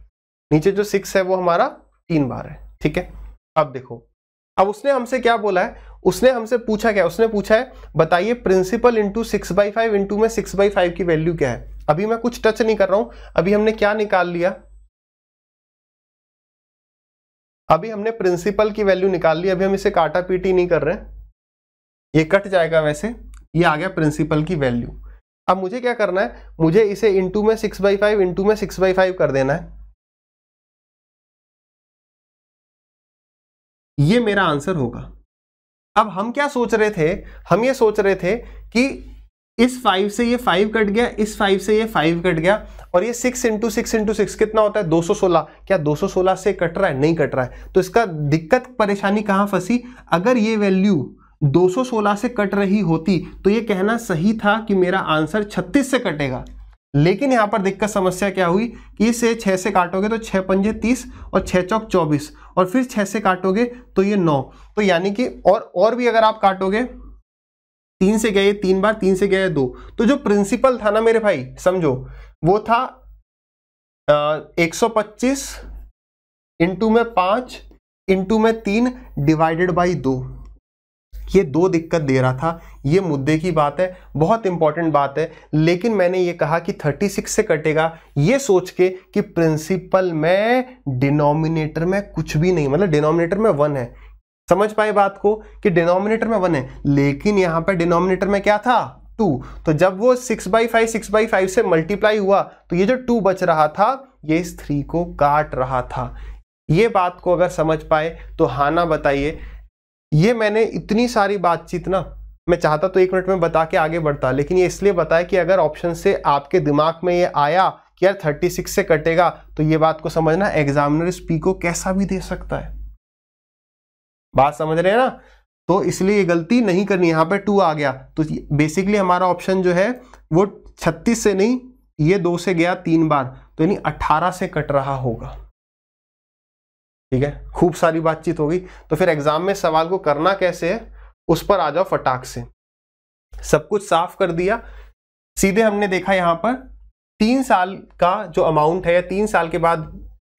नीचे जो सिक्स है वो हमारा तीन बार है। ठीक है? अब देखो। अब उसने हमसे क्या बोला है? उसने हमसे पूछा क्या उसने पूछा है, बताइए principal into six by five into में सिक्स बाई फाइव की वैल्यू क्या है? अभी मैं कुछ टच नहीं कर रहा हूँ। अभी हमने क्या निकाल लिया? अभी हमने प्रिंसिपल की वैल्यू निकाल ली। अभी हम इसे काटा पीटी नहीं कर रहे। ये कट जाएगा वैसे। ये आ गया प्रिंसिपल की वैल्यू अब मुझे क्या करना है? मुझे इसे इंटू में सिक्स बाई फाइव इंटू में सिक्स बाई फाइव कर देना है। ये मेरा आंसर होगा। अब हम क्या सोच रहे थे? हम ये सोच रहे थे कि इस फाइव से ये फाइव कट गया, इस फाइव से ये फाइव कट गया और ये six into six into six कितना होता है? 216 क्या 216 से कट रहा है? नहीं कट रहा है। तो इसका दिक्कत, परेशानी कहाँ फंसी? अगर ये वैल्यू 216 से कट रही होती तो ये कहना सही था कि मेरा आंसर 36 से कटेगा। लेकिन यहाँ पर दिक्कत समस्या क्या हुई कि इसे छह से काटोगे तो छह पंजे तीस और छह चौक चौबीस और फिर छह से काटोगे तो ये नौ। तो यानी कि और और भी अगर आप काटोगे, तीन से गए तीन बार, तीन से गए दो। तो जो प्रिंसिपल था ना मेरे भाई, समझो, वो था एक सौ पच्चीस इंटू में पाँच इंटू में तीन डिवाइडेड बाई दो। ये दो दिक्कत दे रहा था। ये मुद्दे की बात है, बहुत इंपॉर्टेंट बात है, लेकिन मैंने ये कहा कि 36 से कटेगा। ये सोच के कि प्रिंसिपल में डिनोमिनेटर में कुछ भी नहीं मतलब डिनोमिनेटर में वन है। समझ पाए बात को कि डिनोमिनेटर में वन है, लेकिन यहाँ पर डिनोमिनेटर में क्या था? टू तो जब वो six by five six by five से मल्टीप्लाई हुआ तो ये जो टू बच रहा था, ये इस थ्री को काट रहा था। ये बात को अगर समझ पाए तो हाना बताइए। ये मैंने इतनी सारी बातचीत ना, मैं चाहता तो एक मिनट में बता के आगे बढ़ता, लेकिन ये इसलिए बताया कि अगर ऑप्शन से आपके दिमाग में ये आया कि यार 36 से कटेगा तो ये बात को समझना एग्जामिनर इस पी को कैसा भी दे सकता है। बात समझ रहे हैं ना? तो इसलिए ये गलती नहीं करनी, यहाँ पे टू आ गया। तो बेसिकली हमारा ऑप्शन जो है, वो 36 से नहीं, ये दो से गया तीन बार। तो यानी 18 से कट रहा होगा। ठीक है? खूब सारी बातचीत होगी। तो फिर एग्ज़ाम में सवाल को करना कैसे है, उस पर आ जाओ फटाक से। सब कुछ साफ़ कर दिया। सीधे हमने देखा यहाँ पर, तीन साल का जो अमाउंट है या तीन साल के बाद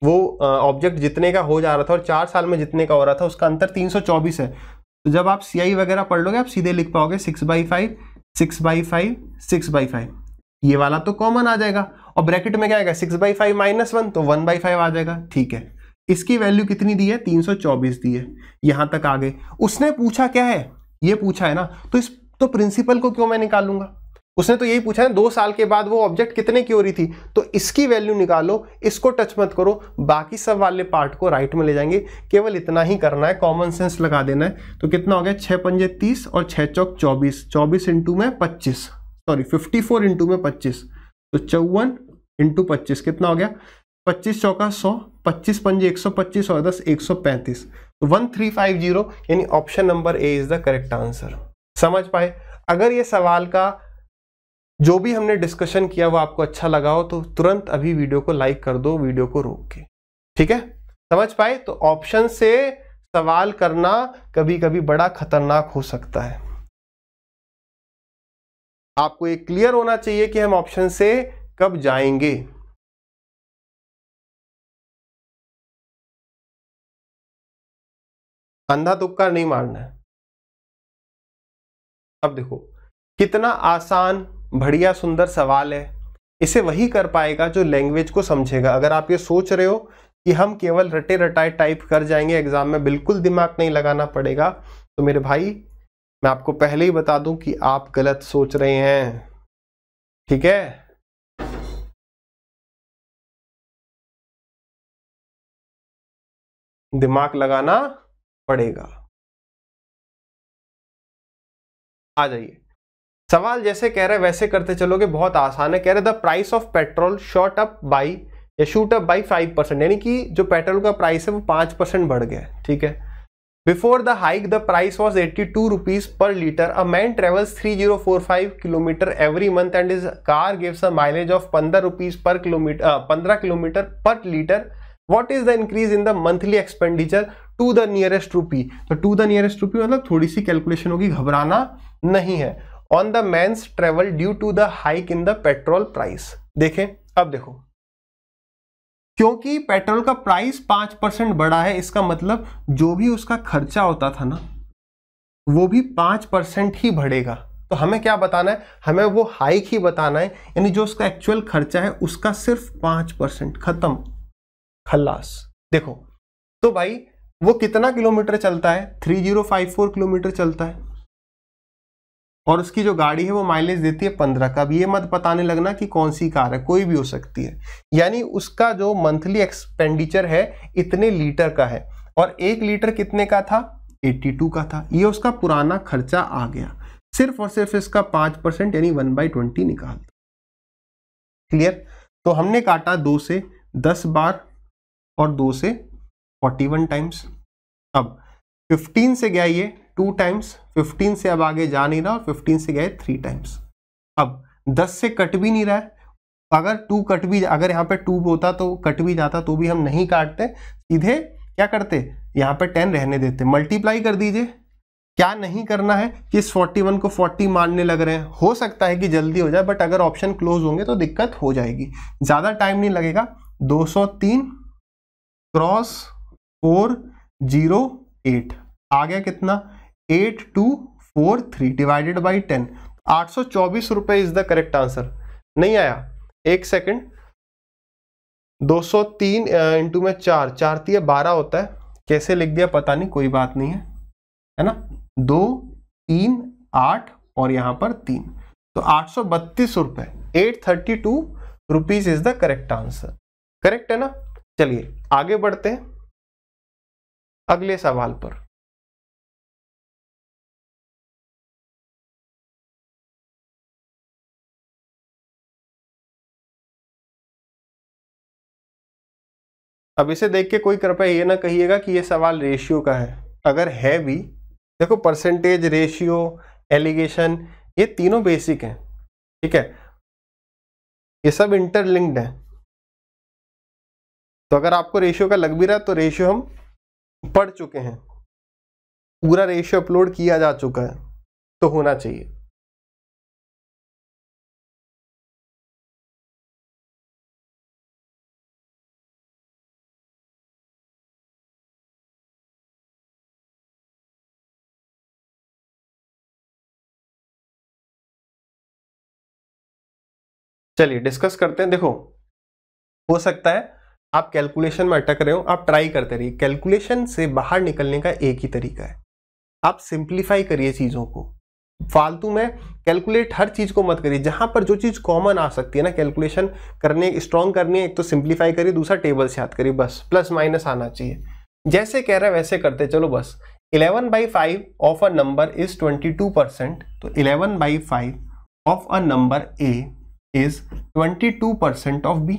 वो ऑब्जेक्ट जितने का हो जा रहा था और चार साल में जितने का हो रहा था, उसका अंतर 324 है। तो जब आप सी वगैरह पढ़ लोगे, आप सीधे लिख पाओगे six by five six by five six by five ये वाला तो कॉमन आ जाएगा। और ब्रैकेट में क्या आएगा? Six by five minus one तो वन बाई फाइव आ जाएगा। ठीक है। इसकी वैल्यू कितनी दी है? 324 दी है। यहाँ तक आ गए। उसने पूछा क्या है? ये पूछा है ना। तो इस तो प्रिंसिपल को क्यों मैं निकालूँगा उसने तो यही पूछा है, दो साल के बाद वो ऑब्जेक्ट कितने की हो रही थी? तो इसकी वैल्यू निकालो, इसको टच मत करो, बाकी सब वाले पार्ट को राइट में ले जाएँगे। केवल इतना ही करना है कॉमन सेंस लगा देना है। तो कितना हो गया? छह पंजे तीस और छह चौक चौबीस। चौबीस इंटू में पच्चीस। सॉरी फिफ्टी फोर इंटू में पच्चीस। तो चौवन इंटू पच्चीस कितना हो गया? पच्चीस चौका सौ, पच्चीस पंजे एक सौ, पच्चीस और दस एक सौ पैंतीस। तो वन थ्री फाइव ज़ीरो, यानी option number A is the correct answer. समझ पाए? अगर ये सवाल का जो भी हमने डिस्कशन किया वो आपको अच्छा लगा हो तो तुरंत अभी वीडियो को लाइक कर दो, वीडियो को रोक के। ठीक है? समझ पाए? तो ऑप्शन से सवाल करना कभी कभी बड़ा खतरनाक हो सकता है। आपको ये क्लियर होना चाहिए कि हम ऑप्शन से कब जाएँगे। अंधा तुक्का नहीं मारना है। अब देखो, कितना आसान, बढ़िया, सुंदर सवाल है। इसे वही कर पाएगा जो लैंग्वेज को समझेगा। अगर आप ये सोच रहे हो कि हम केवल रटे रटाए टाइप कर जाएँगे, एग्ज़ाम में बिल्कुल दिमाग नहीं लगाना पड़ेगा तो मेरे भाई, मैं आपको पहले ही बता दूँ कि आप गलत सोच रहे हैं। ठीक है? दिमाग लगाना पड़ेगा। आ जाइए। सवाल जैसे कह रहे वैसे करते चलोगे, बहुत आसान है। कह रहे, the price of petrol short up by, या shoot up by five percent यानी कि जो पेट्रोल का प्राइस है, वो पाँच परसेंट बढ़ गया ठीक है? Before the hike, the price was eighty two rupees per litre. A man travels three zero four five kilometre every month and is car gives a mileage of पंद्रह rupees per kilometre पंद्रह kilometre per litre. What is the increase in the monthly expenditure to the nearest rupee तो to the nearest रूपी मतलब थोड़ी सी calculation होगी, घबराना नहीं है। On the man's travel due to the hike in the petrol price देखें, अब देखो। क्योंकि पेट्रोल का प्राइस पाँच परसेंट बढ़ा है, इसका मतलब जो भी उसका खर्चा होता था ना, वो भी पाँच परसेंट ही बढ़ेगा। तो हमें क्या बताना है? हमें वो हाइक ही बताना है। यानी जो उसका एक्चुअल खर्चा है, उसका सिर्फ़ पाँच परसेंट खत्म। खल्लास। देखो तो भाई, वो कितना किलोमीटर चलता है? Three zero five four kilometre चलता है। और उसकी जो गाड़ी है, वो माइलेज देती है पंद्रह का। अब ये मत बताने लगना कि कौन सी कार है, कोई भी हो सकती है। यानी उसका जो मंथली एक्सपेंडिचर है, इतने लीटर का है। और एक लीटर कितने का था? 82 का था। ये उसका पुराना खर्चा आ गया। सिर्फ़ और सिर्फ़ इसका पाँच परसेंट, यानी वन बाई ट्वेंटी निकाल। क्लियर? तो हमने काटा दो से दस बार और दो से फोर्टी वन टाइम्स अब फिफ्टीन से गया ये टू टाइम्स फिफ्टीन से अब आगे जा नहीं रहा और फिफ्टीन से गए थ्री टाइम्स अब दस से कट भी नहीं रहा है। अगर टू कट भी, अगर यहाँ पे टू होता तो कट भी जाता तो भी हम नहीं काटते। सीधे क्या करते? यहाँ पे टेन रहने देते। मल्टीप्लाई कर दीजिए। क्या नहीं करना है? कि इस 41 को 40 मारने लग रहे हैं? हो सकता है कि जल्दी हो जाए बट अगर ऑप्शन क्लोज होंगे तो दिक्कत हो जाएगी। ज़्यादा टाइम नहीं लगेगा। 203 क्रॉस फोर ज़ीरो एट। आ गया कितना? Eight two four three divided by ten. आठ सौ चौबीस रुपए इज़ द करेक्ट आंसर नहीं आया। एक सेकंड दो सौ तीन इंटू में चार। चार तीन बारह होता है। कैसे लिख दिया? पता नहीं, कोई बात नहीं है। है ना? दो, तीन, आठ और यहाँ पर तीन। तो आठ सौ बत्तीस रुपए। Eight thirty two rupees is the correct answer correct है ना? चलिए, आगे बढ़ते हैं अगले सवाल पर। अब इसे देख के कोई कृपया ये ना कहिएगा कि ये सवाल रेशियो का है। अगर है भी, देखो परसेंटेज रेशियो एलिगेशन ये तीनों बेसिक हैं, ठीक है? ये सब इंटरलिंक्ड है। तो अगर आपको रेशियो का लग भी रहा है तो रेशियो हम पढ़ चुके हैं। पूरा रेशियो अपलोड किया जा चुका है तो होना चाहिए। चलिए डिस्कस करते हैं। देखो, हो सकता है आप कैलकुलेशन में अटक रहे हो, आप ट्राई करते रहिए। कैलकुलेशन से बाहर निकलने का एक ही तरीका है। आप सिंप्लीफाई करिए चीज़ों को। फालतू में कैलकुलेट हर चीज़ को मत करिए। जहाँ पर जो चीज़ कॉमन आ सकती है ना कैलकुलेशन करने स्ट्रॉन्ग करनी है, एक तो सिंप्लीफाई करिए, दूसरा टेबल से याद करिए, बस। प्लस माइनस आना चाहिए। जैसे कह रहे हैं, वैसे करते चलो बस। 11 by five of a number is 22 percent तो 11 by five of a number A is 22 percent of B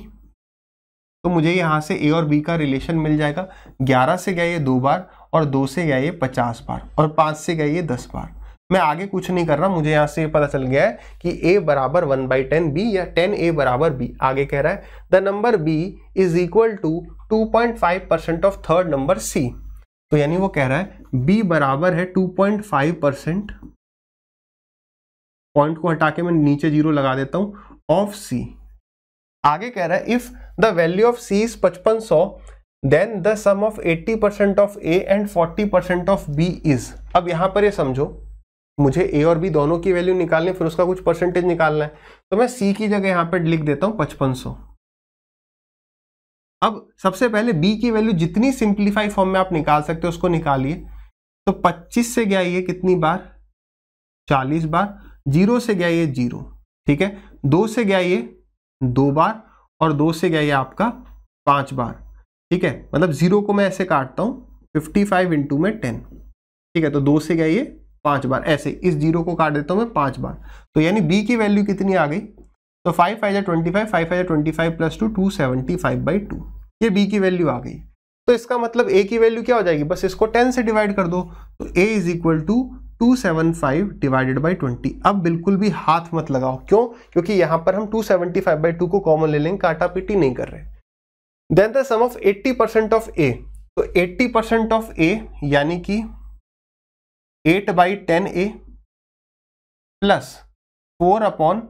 तो मुझे यहाँ से ए और बी का रिलेशन मिल जाएगा। 11 से गया ये दो बार और दो से गया ये 50 बार और पाँच से गया ये 10 बार। मैं आगे कुछ नहीं कर रहा, मुझे यहाँ से पता चल गया है कि a बराबर वन बाई टेन बी या टेन ए बराबर बी आगे कह रहा है। The number b is equal to 2.5 percent of third number c तो यानी वो कह रहा है, b बराबर है 2.5 परसेंट पॉइंट को हटा के मैं नीचे ज़ीरो लगा देता हूँ ऑफ़ c आगे कह रहा है if the value of C is पचपन सौ then the sum of 80 percent of A and 40 percent of B is अब यहाँ पर ये समझो, मुझे ए और बी दोनों की वैल्यू निकालनी फिर उसका कुछ परसेंटेज निकालना है। तो मैं सी की जगह यहाँ पर लिख देता हूँ, पचपन सौ। अब सबसे पहले बी की वैल्यू जितनी सिंप्लीफाई फॉर्म में आप निकाल सकते हो, उसको निकालिए। तो 25 से गया ये कितनी बार? 40 बार। ज़ीरो से गया ये ज़ीरो, ठीक है? दो से गया ये दो बार और दो से गया ये आपका पाँच बार। ठीक है? मतलब ज़ीरो को मैं ऐसे काटता हूँ फिफ्टी फाइव इंटू में टेन ठीक है? तो दो से गया ये पाँच बार। ऐसे, इस ज़ीरो को काट देता हूँ मैं पाँच बार। तो यानी बी की वैल्यू कितनी आ गई? तो फाइव फाइव या twenty five five five twenty five plus two two seventy five by two ये बी की वैल्यू आ गई। तो इसका मतलब ए की वैल्यू क्या हो जाएगी? बस इसको टेन से डिवाइड कर दो। तो A is equal to 275 divided by 20 अब बिल्कुल भी हाथ मत लगाओ। क्यों? क्योंकि यहाँ पर हम 275 बाई टू को कॉमन ले लेंगे काटा पीटी नहीं कर रहे। Then the sum of 80 percent of A तो 80 परसेंट ऑफ़ ए यानी कि 8 by ten A plus four upon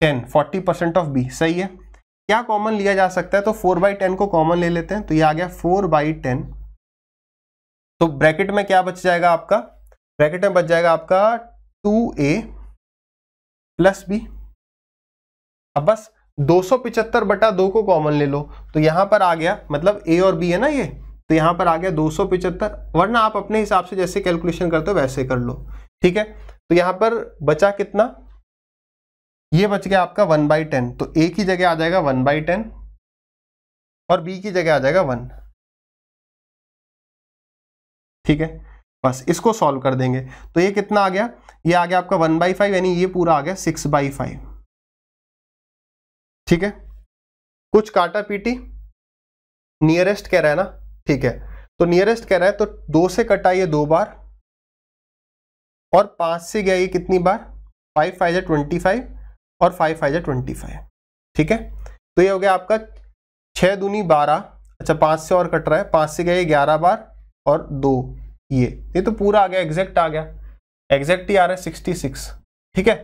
ten forty percent of B सही है? क्या कॉमन लिया जा सकता है? तो फोर बाई टेन को कॉमन ले लेते हैं। तो ये आ गया फोर बाई टेन तो ब्रैकेट में क्या बच जाएगा आपका? ब्रैकेट में बच जाएगा आपका टू ए प्लस बी। अब बस दो सौ पिचहत्तर बटा दो को कॉमन ले लो। तो यहाँ पर आ गया मतलब ए और बी है ना ये? तो यहाँ पर आ गया दो सौ पिचहत्तर, वरना आप अपने हिसाब से जैसे कैलकुलेशन करते हो वैसे कर लो, ठीक है? तो यहाँ पर बचा कितना? ये बच गया आपका वन बाई टेन। तो ए की जगह आ जाएगा वन बाई टेन और बी की जगह आ जाएगा वन, ठीक है? बस इसको सॉल्व कर देंगे। तो ये कितना आ गया? ये आ गया आपका वन बाई फाइव यानी ये पूरा आ गया सिक्स बाई फाइव ठीक है? कुछ काटा पीटी नियरेस्ट कह रहा है ना? ठीक है। तो नियरेस्ट कह रहा है तो दो से कटा ये दो बार, और पाँच से गया ये कितनी बार? फाइव फाइव ट्वेंटी फाइव और फाइव फाइव ट्वेंटी फाइव ठीक है? तो ये हो गया आपका छह दूनी बारह। अच्छा पाँच से और कट रहा है। पाँच से ये ग्यारह बार, और दो। ये ये तो पूरा आ गया एग्जैक्ट आ गया। एग्जैक्ट ही आ रहा है सिक्सटी सिक्स ठीक है?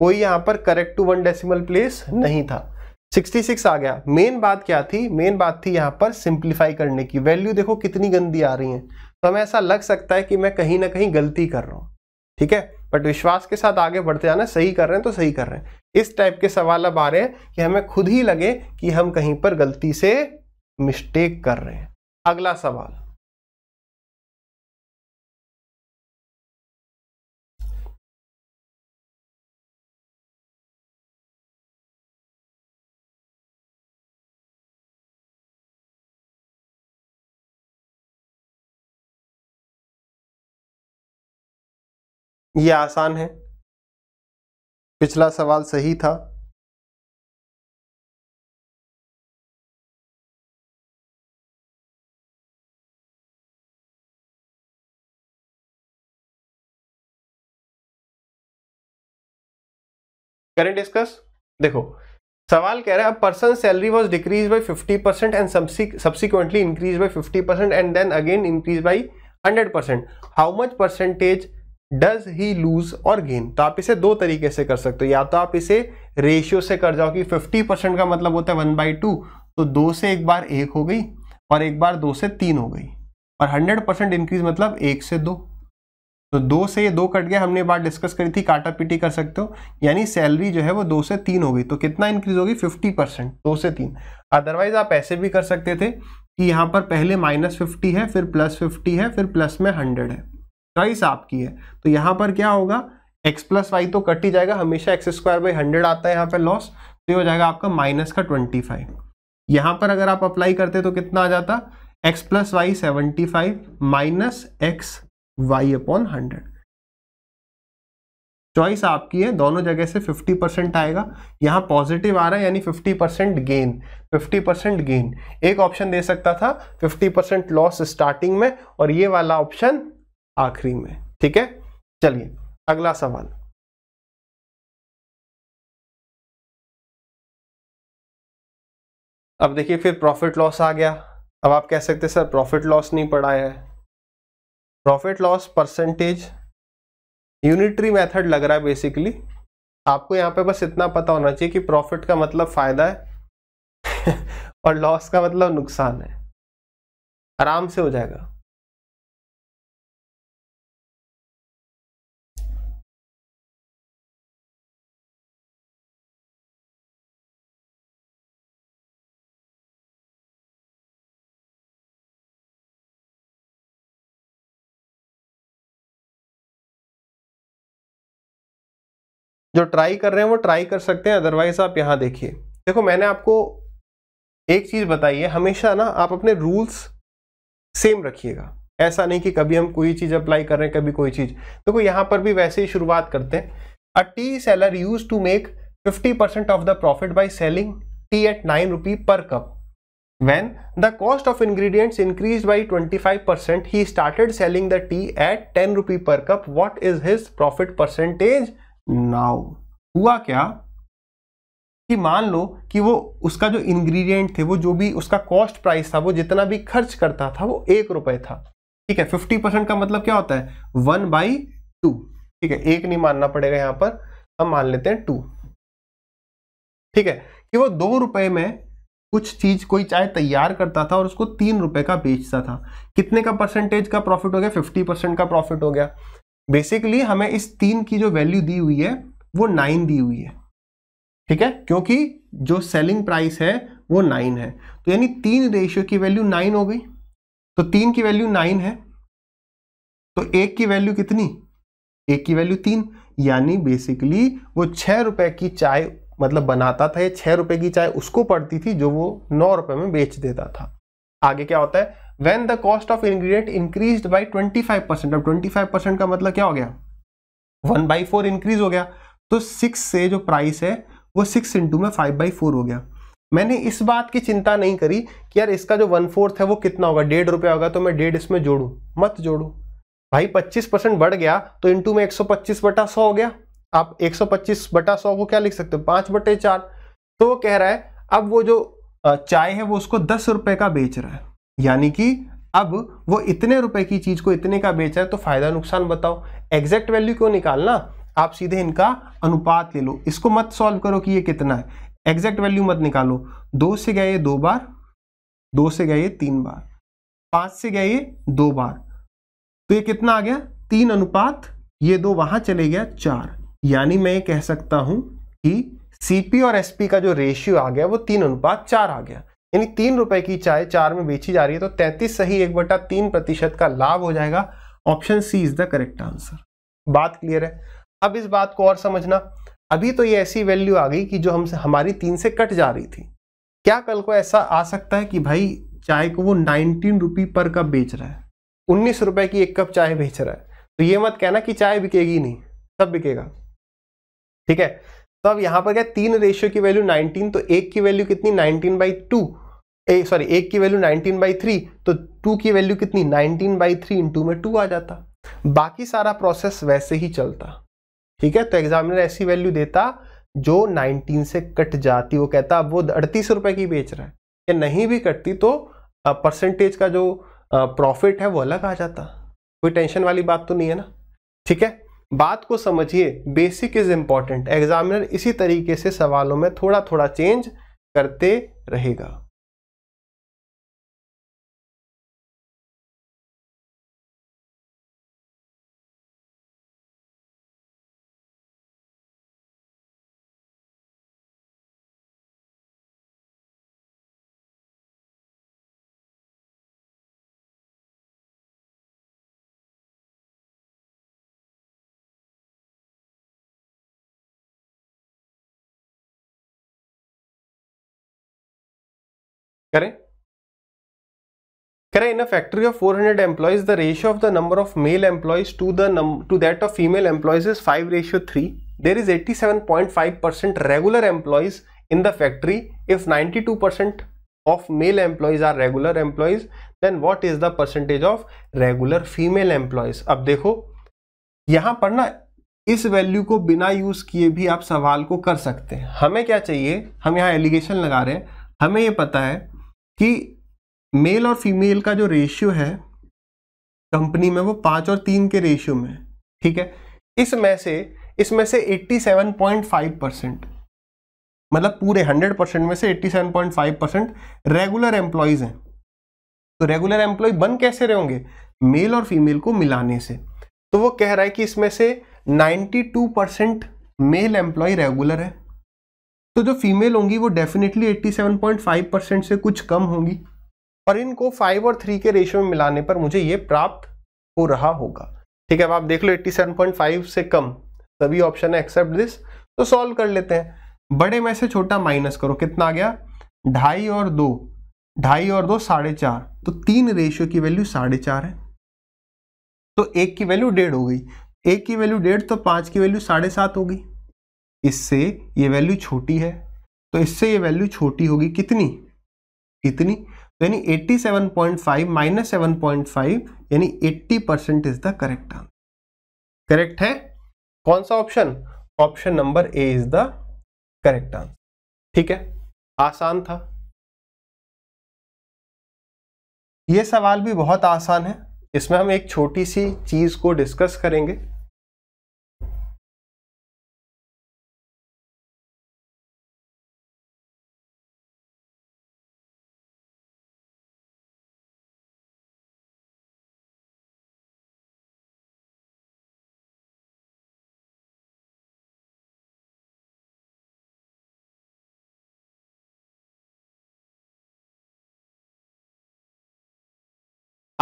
कोई यहाँ पर correct to one decimal place नहीं था। 66 आ गया। मेन बात क्या थी? मेन बात थी यहाँ पर सिंप्लीफाई करने की। वैल्यू देखो कितनी गंदी आ रही है। तो हमें ऐसा लग सकता है कि मैं कहीं ना कहीं गलती कर रहा हूँ। ठीक है? बट विश्वास के साथ आगे बढ़ते जाना, सही कर रहे हैं तो सही कर रहे हैं। इस टाइप के सवाल अब आ रहे हैं कि हमें खुद ही लगे कि हम कहीं पर गलती से मिस्टेक कर रहे हैं। अगला सवाल। ये आसान है। पिछला सवाल सही था। करें डिस्कस? देखो, सवाल कह रहा है person salary was decrease by fifty percent and subsequently increase by fifty percent and then again increase by hundred percent how much percentage does he lose और गेन तो आप इसे दो तरीके से कर सकते हो। या तो आप इसे रेशियो से कर जाओ कि 50 परसेंट का मतलब होता है वन बाई टू तो दो से एक बार एक हो गई और एक बार दो से तीन हो गई। और 100 परसेंट इंक्रीज मतलब एक से दो। तो दो से ये दो कट गया, हमने बात डिस्कस करी थी काटा पीटी कर सकते हो। यानी सैलरी जो है वो दो से तीन हो गई तो कितना इंक्रीज होगी? फिफ्टी परसेंट दो से तीन। अदरवाइज़ आप ऐसे भी कर सकते थे कि यहाँ पर पहले माइनस फिफ्टी है, फिर प्लस फिफ्टी है, फिर प्लस में हंड्रेड है। चॉइस आपकी है। तो यहाँ पर क्या होगा? एक्स प्लस वाई तो कट ही जाएगा, हमेशा एक्स स्क्वायर बाई हंड्रेड आता है यहाँ पर लॉस तो ये हो जाएगा आपका माइनस का ट्वेंटी फाइव यहाँ पर अगर आप अप्लाई करते तो कितना आ जाता? X plus y seventy five minus x y upon hundred choice आपकी है, दोनों जगह से 50 परसेंट आएगा। यहाँ पॉजिटिव आ रहा है, यानी 50 परसेंट गेन 50 परसेंट गेन एक ऑप्शन दे सकता था 50 परसेंट लॉस स्टार्टिंग में, और ये वाला ऑप्शन आखिरी में। ठीक है? चलिए, अगला सवाल। अब देखिए, फिर प्रॉफिट लॉस आ गया। अब आप कह सकते सर प्रॉफिट लॉस नहीं पढ़ा है। Profit loss percentage unitary method लग रहा है बेसिकली आपको यहाँ पे बस इतना पता होना चाहिए कि प्रॉफिट का मतलब फ़ायदा है और लॉस का मतलब नुकसान है। आराम से हो जाएगा। जो ट्राई कर रहे हैं, वो ट्राई कर सकते हैं अदरवाइज़ आप यहाँ देखिए। देखो, मैंने आपको एक चीज़ बताई है, हमेशा ना आप अपने रूल्स सेम रखिएगा। ऐसा नहीं कि कभी हम कोई चीज़ अप्लाई कर रहे हैं, कभी कोई चीज़। देखो, यहाँ पर भी वैसे ही शुरुआत करते हैं। A tea seller use to make 50 percent of the profit by selling tea at nine rupee per cup when the cost of ingredients increased by 25 percent, he started selling the tea at 10 rupee per cup. What is his profit percentage? Now हुआ क्या कि मान लो कि वो उसका जो ingredient थे, वो जो भी उसका कॉस्ट प्राइस था, वो जितना भी खर्च करता था, वो एक रुपए था। ठीक है फिफ्टी परसेंट का मतलब क्या होता है? वन बाई टू ठीक है, एक नहीं मानना पड़ेगा यहाँ पर, हम मान लेते हैं टू ठीक है, कि वो दो रुपए में कुछ चीज़ कोई चाय तैयार करता था और उसको तीन रुपए का बेचता था। कितने का परसेंटेज का प्रॉफिट हो गया? फिफ्टी परसेंट का प्रॉफिट हो गया। बेसिकली हमें इस तीन की जो वैल्यू दी हुई है, वो नाइन दी हुई है। ठीक है? क्योंकि जो सेलिंग प्राइस है, वो नाइन है। तो यानी तीन रेशियो की वैल्यू नाइन हो गई। तो तीन की वैल्यू नाइन है। तो एक की वैल्यू कितनी? एक की वैल्यू तीन। यानी बेसिकली वो छह रुपए की चाय मतलब बनाता था, ये छह रुपए की चाय उसको पड़ती थी, जो वो नौ रुपए में बेच देता था। आगे क्या होता है? When the cost of ingredient increased by 25 percent अब 25 परसेंट का मतलब क्या हो गया? वन बाई फोर इंक्रीज हो गया। तो सिक्स से जो प्राइस है, वो सिक्स इंटू में फाइव बाई फोर हो गया। मैंने इस बात की चिंता नहीं करी कि यार इसका जो वन फोर्थ है, वो कितना होगा? डेढ़ रुपया होगा तो मैं डेढ़ इसमें जोड़ू। मत जोड़ू। भाई पच्चीस परसेंट बढ़ गया तो इंटू में एक सौ पच्चीस बटा सौ हो गया। आप एक सौ पच्चीस बटा सौ को क्या लिख सकते हो? पाँच बटे चार। तो वो कह रहा है, अब वो जो चाय है, वो उसको दस रुपए का बेच रहा है। यानी कि अब वो इतने रुपए की चीज़ को इतने का बेचा है तो फ़ायदा नुकसान बताओ। एग्जैक्ट वैल्यू क्यों निकालना? आप सीधे इनका अनुपात ले लो। इसको मत सॉल्व करो कि ये कितना है। एग्जैक्ट वैल्यू मत निकालो। दो से गए दो बार, दो से गए तीन बार, पाँच से गए दो बार। तो ये कितना आ गया? तीन अनुपात, ये दो वहाँ चले गया चार। यानी मैं ये कह सकता हूँ कि सीपी और एसपी का जो रेशियो आ गया, वो तीन अनुपात चार आ गया। यानी तीन रुपए की चाय चार में बेची जा रही है तो तैतीस सही एक बटा तीन प्रतिशत का लाभ हो जाएगा। Option C is the correct answer. बात क्लियर है? अब इस बात को और समझना। अभी तो ये ऐसी वैल्यू आ गई कि जो हमसे, हमारी तीन से कट जा रही थी। क्या कल को ऐसा आ सकता है कि भाई चाय को वो नाइनटीन रुपी पर कप बेच रहा है, उन्नीस रुपए की एक कप चाय बेच रहा है? तो ये मत कहना कि चाय बिकेगी नहीं, सब बिकेगा। ठीक है? तो अब यहाँ पर क्या तीन रेशियो की वैल्यू 19 तो एक की वैल्यू कितनी? 19 बाई टू। ए सॉरी एक की वैल्यू 19 बाई थ्री तो टू की वैल्यू कितनी? 19 बाई थ्री इंटू में टू आ जाता। बाकी सारा प्रोसेस वैसे ही चलता। ठीक है? तो एग्जामिनर ऐसी वैल्यू देता जो 19 से कट जाती। वो कहता, अब वो अड़तीस रुपए की बेच रहा है। या नहीं भी कटती तो परसेंटेज का जो प्रॉफिट है वो अलग आ जाता। कोई टेंशन वाली बात तो नहीं है ना? ठीक है? बात को समझिए। बेसिक इज़ इंपॉर्टेंट एग्जामिनर इसी तरीके से सवालों में थोड़ा थोड़ा चेंज करते रहेगा। करें। करें in a factory of 400 employees the ratio of the number of male employees to the to that of female employees is 5 ratio 3 there is 87.5 percent regular employees in the factory if 92 percent of male employees are regular employees, then what is the percentage of regular female employees? अब देखो, यहाँ पर ना इस value को बिना use किए भी आप सवाल को कर सकते हैं। हमें क्या चाहिए? हम यहाँ एलिगेशन लगा रहे हैं। हमें ये पता है कि मेल और फीमेल का जो रेशियो है कंपनी में वो पाँच और तीन के रेशियो में ठीक है? इसमें से इसमें से 87.5 परसेंट मतलब पूरे 100 परसेंट में से 87.5 परसेंट रेगुलर एम्प्लॉयज़ हैं। तो रेगुलर एम्प्लॉय बन कैसे रहे होंगे? मेल और फीमेल को मिलाने से। तो वो कह रहा है कि इसमें से 92 परसेंट मेल एम्प्लॉय रेगुलर है। तो जो फीमेल होंगी वो डेफिनेटली 87.5 परसेंट से कुछ कम होंगी। और इनको फाइव और थ्री के रेशियो में मिलाने पर मुझे ये प्राप्त हो रहा होगा। ठीक है, अब आप देख लो 87.5 से कम। सभी ऑप्शन है एक्सेप्ट दिस तो सॉल्व कर लेते हैं। बड़े में से छोटा माइनस करो। कितना आ गया? ढाई और दो। ढाई और दो, साढ़े चार। तो तीन रेशियो की वैल्यू साढ़े चार है। तो एक की वैल्यू डेढ़ हो गई। एक की वैल्यू डेढ़ तो पाँच की वैल्यू साढ़े सात हो गई। इससे ये वैल्यू छोटी है। तो इससे ये वैल्यू छोटी होगी कितनी? कितनी? तो यानी 87.5 माइनस सेवन पॉइंट फाइव यानी 80 percent is the correct answer correct है? कौन सा option option number A is the correct answer ठीक है? आसान था। ये सवाल भी बहुत आसान है। इसमें हम एक छोटी सी चीज़ को डिस्कस करेंगे।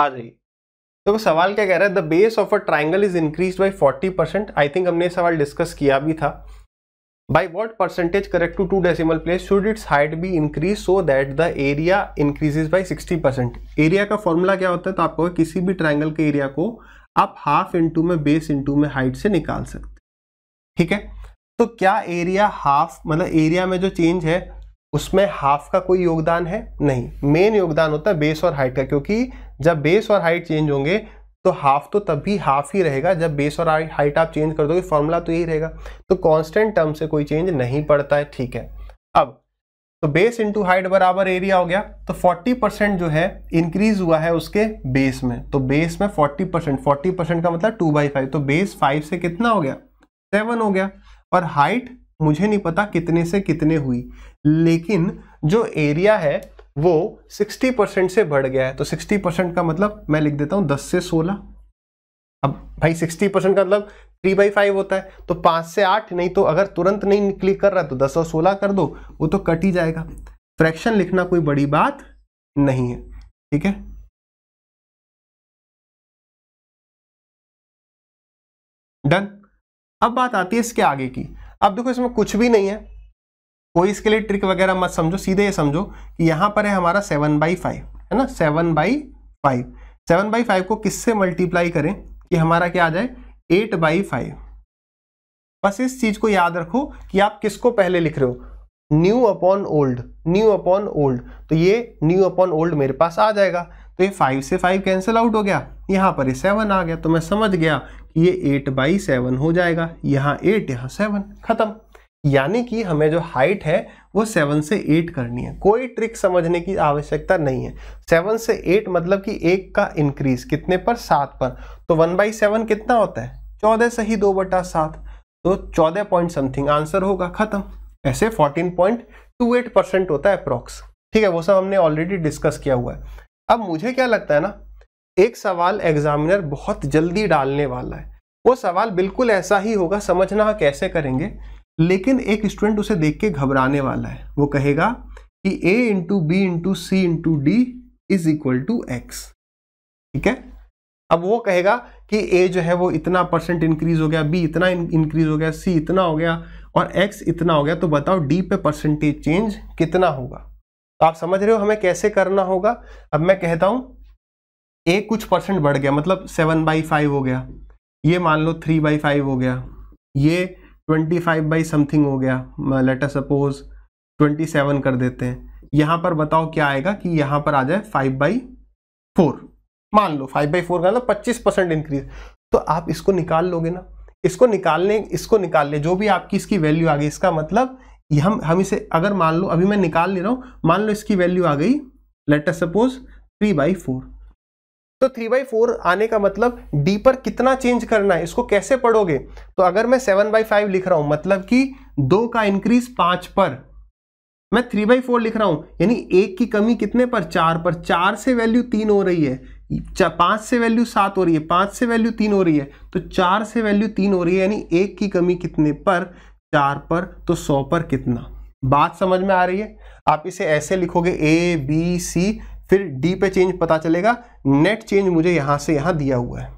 आ जाइए। तो सवाल क्या कह रहा है? The base of a triangle is increase by forty percent I think हमने सवाल डिस्कस किया भी था। By what percentage correct to two decimal place should its height be increase so that the area increases by sixty percent area का formula क्या होता है? तो आपको किसी भी ट्राइंगल के एरिया को आप हाफ़ इंटू में बेस इंटू में हाइट से निकाल सकते ठीक है? तो क्या एरिया हाफ़ मतलब एरिया में जो चेंज है, उसमें हाफ़ का कोई योगदान है? नहीं। मेन योगदान होता है बेस और हाइट का, क्योंकि जब बेस और हाइट चेंज होंगे तो हाफ़ तो तभी हाफ़ ही रहेगा। जब बेस और हाइट आप चेंज कर दोगे फॉर्मूला तो यही रहेगा। तो कांस्टेंट टर्म से कोई चेंज नहीं पड़ता है, ठीक है। अब तो बेस इंटू हाइट बराबर एरिया हो गया। तो 40 परसेंट जो है इंक्रीज हुआ है उसके बेस में। तो बेस में 40 परसेंट फोर्टी परसेंट का मतलब टू बाई फाइव तो बेस फाइव से कितना हो गया? सेवन हो गया। और हाइट मुझे नहीं पता कितने से कितने हुई। लेकिन जो एरिया है वो 60 परसेंट से बढ़ गया है। तो 60 परसेंट का मतलब मैं लिख देता हूँ 10 से 16 अब भाई 60 परसेंट का मतलब थ्री बाई फाइव होता है। तो पाँच से आठ, नहीं तो अगर तुरंत नहीं क्लिक कर रहा तो दस और सोलह कर दो, वो तो कट ही जाएगा। फ्रैक्शन लिखना कोई बड़ी बात नहीं है, ठीक है? डन अब बात आती है इसके आगे की। अब देखो इसमें कुछ भी नहीं है। कोई इसके लिए ट्रिक वगैरह मत समझो, सीधे ये समझो कि यहाँ पर है हमारा सेवन बाई फाइव है ना? Seven by five seven by five को किससे मल्टीप्लाई करें कि हमारा क्या आ जाए? एट बाई फाइव बस इस चीज़ को याद रखो कि आप किसको पहले लिख रहे हो? New upon old new upon old तो ये न्यू अपॉन ओल्ड मेरे पास आ जाएगा। तो ये फाइव से फाइव कैंसिल आउट हो गया। यहाँ पर ये सेवन आ गया। तो मैं समझ गया कि ये एट बाई सेवन हो जाएगा। यहाँ एट यहाँ सेवन खत्म। यानी कि हमें जो हाइट है, वो सेवन से एट करनी है। कोई ट्रिक समझने की आवश्यकता नहीं है। सेवन से एट मतलब कि एक का इंक्रीज कितने पर? सात पर। तो वन बाई सेवन कितना होता है? चौदह से ही दो बटा सात। तो चौदह पॉइंट समथिंग आंसर होगा। खत्म। ऐसे fourteen point two eight percent होता है अप्रोक्स ठीक है, वो सब हमने ऑलरेडी डिस्कस किया हुआ है। अब मुझे क्या लगता है ना, एक सवाल एग्जामिनर बहुत जल्दी डालने वाला है। वो सवाल बिल्कुल ऐसा ही होगा, समझना कैसे करेंगे? लेकिन एक स्टूडेंट उसे देख के घबराने वाला है। वो कहेगा कि a into B into C into D is equal to X ठीक है? अब वो कहेगा कि a जो है वो इतना परसेंट इंक्रीज हो गया, b इतना इंक्रीज हो गया, c इतना हो गया और x इतना हो गया तो बताओ d पे परसेंटेज चेंज कितना होगा। तो आप समझ रहे हो हमें कैसे करना होगा? अब मैं कहता हूँ, a कुछ परसेंट बढ़ गया मतलब सेवन बाई फाइव हो गया। ये मान लो थ्री बाई फाइव हो गया। ये ट्वेंटी फाइव बाई समथिंग हो गया लेटर सपोज़ ट्वेंटी सेवन कर देते हैं। यहाँ पर बताओ क्या आएगा कि यहाँ पर आ जाए फाइव बाई फोर मान लो फाइव बाई फोर का मतलब पच्चीस परसेंट इंक्रीज तो आप इसको निकाल लोगे ना। इसको निकालने, इसको निकाल ले जो भी आपकी इसकी वैल्यू आ गई, इसका मतलब हम हम इसे अगर मान लो, अभी मैं निकाल ले रहा हूँ, मान लो इसकी वैल्यू आ गई letter suppose three by four तो थ्री बाई फोर आने का मतलब डी पर कितना चेंज करना है, इसको कैसे पढ़ोगे? तो अगर मैं सेवन बाई फाइव लिख रहा हूँ मतलब कि दो का इंक्रीज पाँच पर। मैं थ्री बाई फोर लिख रहा हूँ, यानी एक की कमी कितने पर? चार पर। चार से वैल्यू तीन हो रही है। पाँच से वैल्यू सात हो रही है। पाँच से वैल्यू तीन हो रही है। तो चार से वैल्यू तीन हो रही है, यानी एक की कमी कितने पर? चार पर। तो सौ पर कितना? बात समझ में आ रही है? आप इसे ऐसे लिखोगे ए बी सी फिर डी पे चेंज पता चलेगा नेट चेंज मुझे यहाँ से यहाँ दिया हुआ है।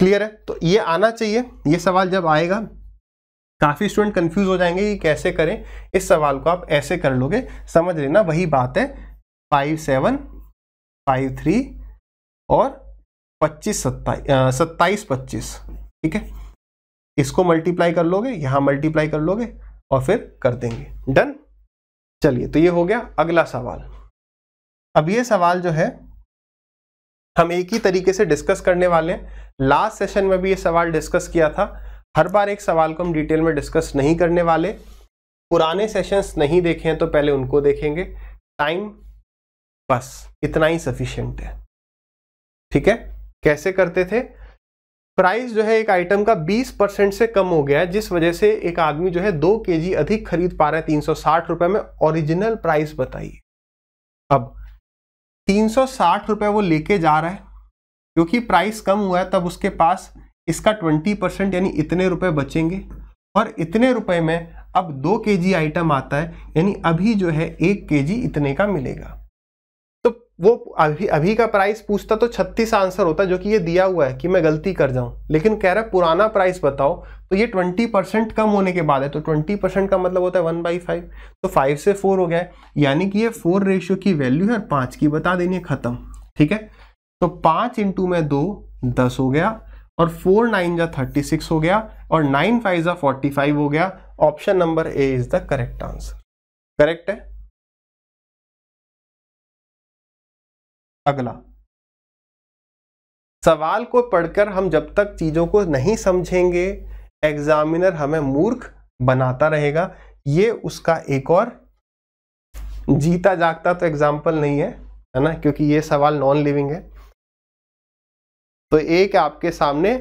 क्लियर है? तो ये आना चाहिए। ये सवाल जब आएगा, काफ़ी स्टूडेंट कंफ्यूज हो जाएँगे कि कैसे करें। इस सवाल को आप ऐसे कर लोगे, समझ लेना वही बात है। फाइव सेवन फाइव थ्री और पच्चीस सत्ताईस सत्ताईस पच्चीस। ठीक है? इसको मल्टीप्लाई कर लोगे, यहाँ मल्टीप्लाई कर लोगे और फिर कर देंगे। डन चलिए तो ये हो गया अगला सवाल। अब ये सवाल जो है, हम एक ही तरीके से डिस्कस करने वाले हैं। लास्ट सेशन में भी ये सवाल डिस्कस किया था। हर बार एक सवाल को हम डिटेल में डिस्कस नहीं करने वाले। पुराने सेशंस नहीं देखे हैं तो पहले उनको देखेंगे। टाइम बस इतना ही सफिशियंट है। ठीक है? कैसे करते थे? प्राइस जो है एक आइटम का 20 परसेंट से कम हो गया है, जिस वजह से एक आदमी जो है दो केजी अधिक खरीद पा रहा है तीन रुपए में। ओरिजिनल प्राइस बताइए। अब तीन सौ वो लेके जा रहा है, क्योंकि प्राइस कम हुआ है, तब उसके पास इसका ट्वेंटी परसेंट यानी इतने रुपए बचेंगे। और इतने रुपए में अब दो केजी आइटम आता है, यानी अभी जो है एक केजी इतने का मिलेगा। वो अभी अभी का प्राइस पूछता तो छत्तीस आंसर होता जो कि ये दिया हुआ है कि मैं गलती कर जाऊँ। लेकिन कह रहा है पुराना प्राइस बताओ तो ये ट्वेंटी परसेंट कम होने के बाद है तो ट्वेंटी परसेंट का मतलब होता है वन बाई फाइव तो फाइव से फोर हो गया यानी कि ये फोर रेशियो की वैल्यू है और पाँच की बता देनी है खत्म। ठीक है? तो पाँच इंटू में दो, दस हो गया और फोर नाइन जा थर्टी सिक्स हो गया और नाइन फाइव जा फोर्टी फाइव हो गया। Option number A is the correct answer correct है? अगला। सवाल को पढ़कर हम जब तक चीज़ों को नहीं समझेंगे एग्जामिनर हमें मूर्ख बनाता रहेगा। ये उसका एक और जीता जागता तो एग्ज़ाम्पल नहीं है है ना? क्योंकि ये सवाल नॉन लिविंग है। तो एक आपके सामने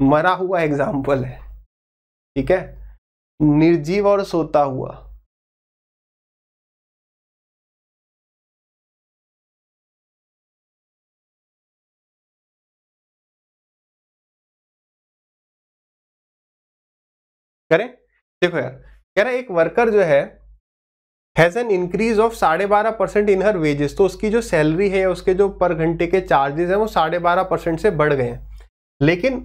मरा हुआ एग्ज़ाम्पल है, ठीक है? निर्जीव और सोता हुआ। करें? देखो यार, कह रहा एक वर्कर जो है हैज़ एन इंक्रीज ऑफ़ साढ़े बारह परसेंट इन हर वेजेस तो उसकी जो सैलरी है, उसके जो पर घंटे के चार्जेस हैं, वो साढ़े बारह परसेंट से बढ़ गए हैं। लेकिन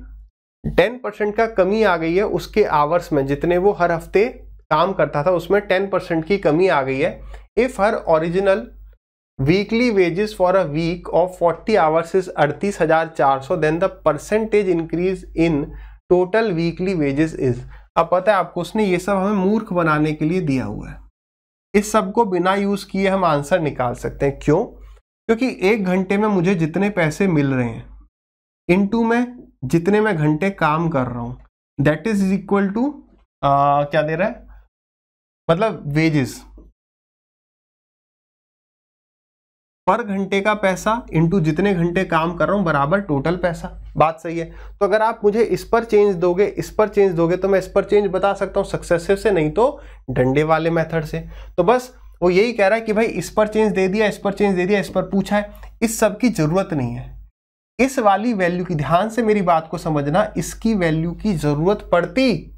टेन परसेंट का कमी आ गई है उसके आवर्स में, जितने वो हर हफ़्ते काम करता था, उसमें टेन परसेंट की कमी आ गई है। If her original weekly wages for a week of forty hours is अड़तीस हज़ार चार सौ then the percentage increase in total weekly wages is अब पता है आपको उसने ये सब हमें मूर्ख बनाने के लिए दिया हुआ है। इस सबको बिना यूज़ किए हम आंसर निकाल सकते हैं। क्यों? क्योंकि एक घंटे में मुझे जितने पैसे मिल रहे हैं, इनटू में जितने मैं घंटे काम कर रहा हूँ दैट इज़ इक्वल टू क्या दे रहा है? मतलब वेजेस पर घंटे का पैसा इंटू जितने घंटे काम कर रहा हूँ, बराबर टोटल पैसा। बात सही है। तो अगर आप मुझे इस पर चेंज दोगे, इस पर चेंज दोगे तो मैं इस पर चेंज बता सकता हूँ सक्सेसिव से, नहीं तो डंडे वाले मेथड से। तो बस वो यही कह रहा है कि भाई, इस पर चेंज दे दिया, इस पर चेंज दे दिया, इस पर पूछा है। इस सब की ज़रूरत नहीं है। इस वाली वैल्यू की, ध्यान से मेरी बात को समझना, इसकी वैल्यू की ज़रूरत पड़ती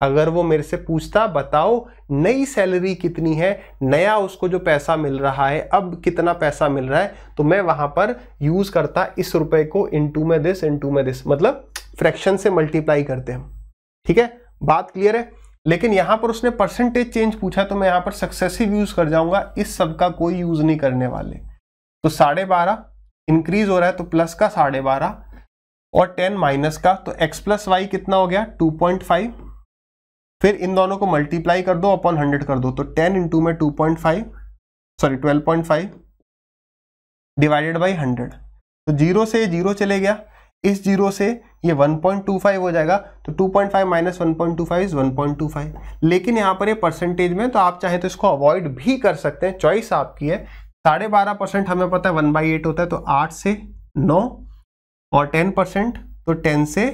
अगर वो मेरे से पूछता, बताओ, नई सैलरी कितनी है? नया उसको जो पैसा मिल रहा है, अब कितना पैसा मिल रहा है? तो मैं वहाँ पर यूज़ करता इस रुपए को इनटू में दिस इनटू में दिस मतलब फ्रैक्शन से मल्टीप्लाई करते हैं। ठीक है? बात क्लियर है? लेकिन यहाँ पर उसने परसेंटेज चेंज पूछा तो मैं यहाँ पर सक्सेसिव यूज़ कर जाऊँगा, इस सब का कोई यूज़ नहीं करने वाले। तो साढ़े बारह इंक्रीज हो रहा है तो प्लस का साढ़े बारह और टेन माइनस का तो एक्स प्लस वाई कितना हो गया? टू पॉइंट फाइव फिर इन दोनों को मल्टीप्लाई कर दो अपॉन हंड्रेड कर दो। तो टेन इंटू में two point five sorry twelve point five divided by hundred तो ज़ीरो से ज़ीरो चले गया। इस ज़ीरो से ये 1.25 हो जाएगा। तो 2.5 point five minus one point two five is one point two five लेकिन यहाँ पर ये परसेंटेज में तो आप चाहे तो इसको अवॉइड भी कर सकते हैं। चॉइस आपकी है। साढ़े बारह परसेंट हमें पता है वन बाई एट होता है तो आठ से नौ और टेन परसेंट तो टेन से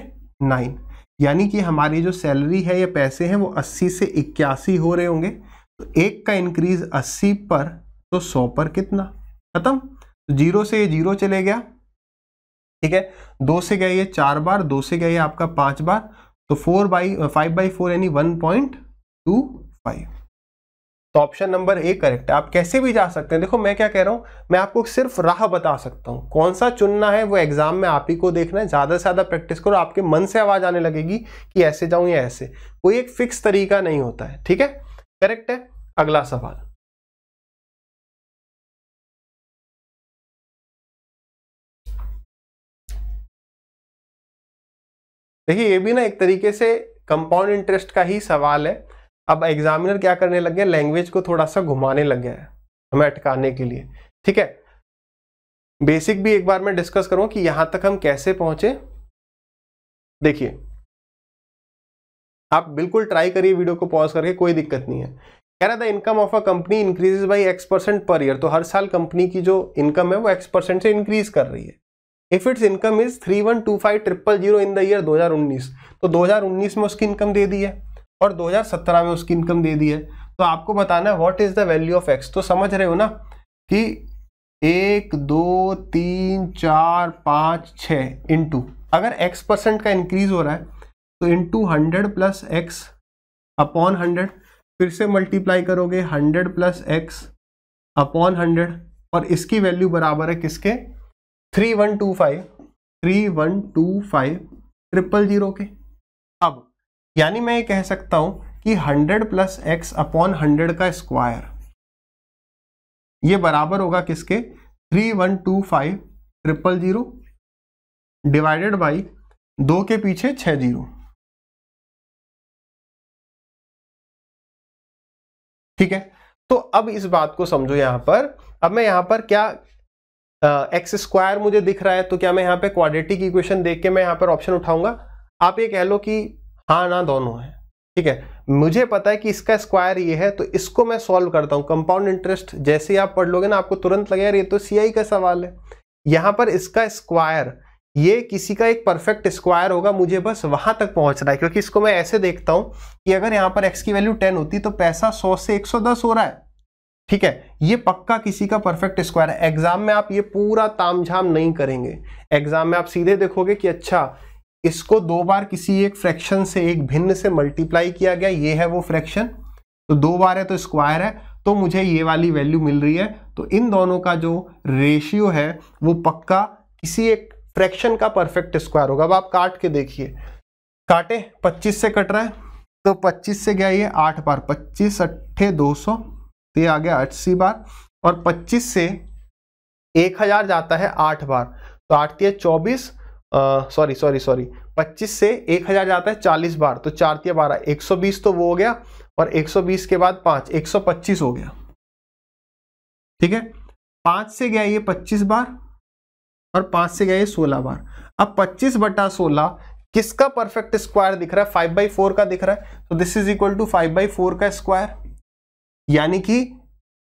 नाइन यानी कि हमारी जो सैलरी है या पैसे हैं वो 80 से इक्यासी हो रहे होंगे। तो एक का इंक्रीज 80 पर तो 100 पर कितना? खत्म। तो ज़ीरो से ये ज़ीरो चले गया। ठीक है? दो से गया ये चार बार, दो से गया ये आपका पाँच बार। तो four by five by four यानी वन पॉइंट टू फाइव तो ऑप्शन नंबर ए करेक्ट है। आप कैसे भी जा सकते हैं। देखो, मैं क्या कह रहा हूँ, मैं आपको सिर्फ़ राह बता सकता हूँ। कौन सा चुनना है, वो एग्ज़ाम में आप ही को देखना है। ज़्यादा से ज़्यादा प्रैक्टिस करो, आपके मन से आवाज़ आने लगेगी कि ऐसे जाऊँ या ऐसे। कोई एक फिक्स तरीका नहीं होता है, ठीक है? करेक्ट है? अगला सवाल। देखिए, ये भी ना एक तरीके से कंपाउंड इंटरेस्ट का ही सवाल है। अब एग्जामिनर क्या करने लग गया लैंग्वेज को थोड़ा सा घुमाने लग गया है, हमें अटकाने के लिए। ठीक है? बेसिक भी एक बार मैं डिस्कस करूँ कि यहाँ तक हम कैसे पहुँचे। देखिए, आप बिल्कुल ट्राई करिए वीडियो को पॉज करके, कोई दिक्कत नहीं है। कह रहा था income of a company increases by X percent per year तो हर साल कंपनी की जो इनकम है, वो एक्स परसेंट से इंक्रीज कर रही है। If its income is three one two five triple zero in the year 2019 तो 2019 में उसकी इनकम दे दी है। और 2017 में उसकी इनकम दे दी है। तो आपको बताना है what is the value of X तो समझ रहे हो ना कि एक, दो, तीन, चार, पाँच छ इंटू अगर एक्स परसेंट का इंक्रीज हो रहा है तो into hundred plus X upon hundred फिर से मल्टीप्लाई करोगे hundred plus X upon hundred और इसकी वैल्यू बराबर है किसके? Three one two five three one two five triple zero के। अब यानी मैं ये कह सकता हूँ कि 100 प्लस एक्स अपॉन हंड्रेड का स्क्वायर। ये बराबर होगा किसके? Three one two five triple zero divided by दो के पीछे छह ज़ीरो। ठीक है? तो अब इस बात को समझो यहाँ पर। अब मैं यहाँ पर क्या एक्स स्क्वायर मुझे दिख रहा है तो क्या मैं यहाँ पे क्वाड्रेटिक इक्वेशन देख के मैं यहाँ पर ऑप्शन उठाऊँगा? आप ये कह लो कि हाँ ना, दोनों है। ठीक है? मुझे पता है कि इसका स्क्वायर ये है तो इसको मैं सॉल्व करता हूँ। कंपाउंड इंटरेस्ट जैसे ही आप पढ़ लोगे ना, आपको तुरंत लगेगा ये तो सीआई का सवाल है। यहाँ पर इसका स्क्वायर ये किसी का एक परफेक्ट स्क्वायर होगा, मुझे बस वहाँ तक पहुँचना है, क्योंकि इसको मैं ऐसे देखता हूँ कि अगर यहाँ पर एक्स की वैल्यू टेन होती तो पैसा सौ से एक सौ दस हो रहा है। ठीक है? ये पक्का किसी का परफेक्ट स्क्वायर है। एग्ज़ाम में आप ये पूरा तामझाम नहीं करेंगे। एग्ज़ाम में आप सीधे देखोगे कि अच्छा इसको दो बार किसी एक फ्रैक्शन से एक भिन्न से मल्टीप्लाई किया गया, ये है वो फ्रैक्शन। तो दो बार है तो स्क्वायर है तो मुझे ये वाली वैल्यू मिल रही है। तो इन दोनों का जो रेशियो है, वो पक्का किसी एक फ्रैक्शन का परफेक्ट स्क्वायर होगा। अब आप काट के देखिए। काटे 25 से कट रहा है तो 25 से गया ये आठ बार। 25 अट्ठे दो सौ तो ये आ गया अस्सी बार। और 25 से 1000 जाता है आठ बार। तो आठ है चौबीस सॉरी सॉरी सॉरी 25 से 1000 जाता है 40 बार तो चार तिया बारह। 120 तो वो हो गया, और 120 के बाद पाँच 125 हो गया। ठीक है? पाँच से गया ये 25 बार, और पाँच से गया ये 16 बार। अब 25 बटा 16 किसका परफेक्ट स्क्वायर दिख रहा है? फाइव बाई फोर का दिख रहा है। तो this is equal to five by four का स्क्वायर यानी कि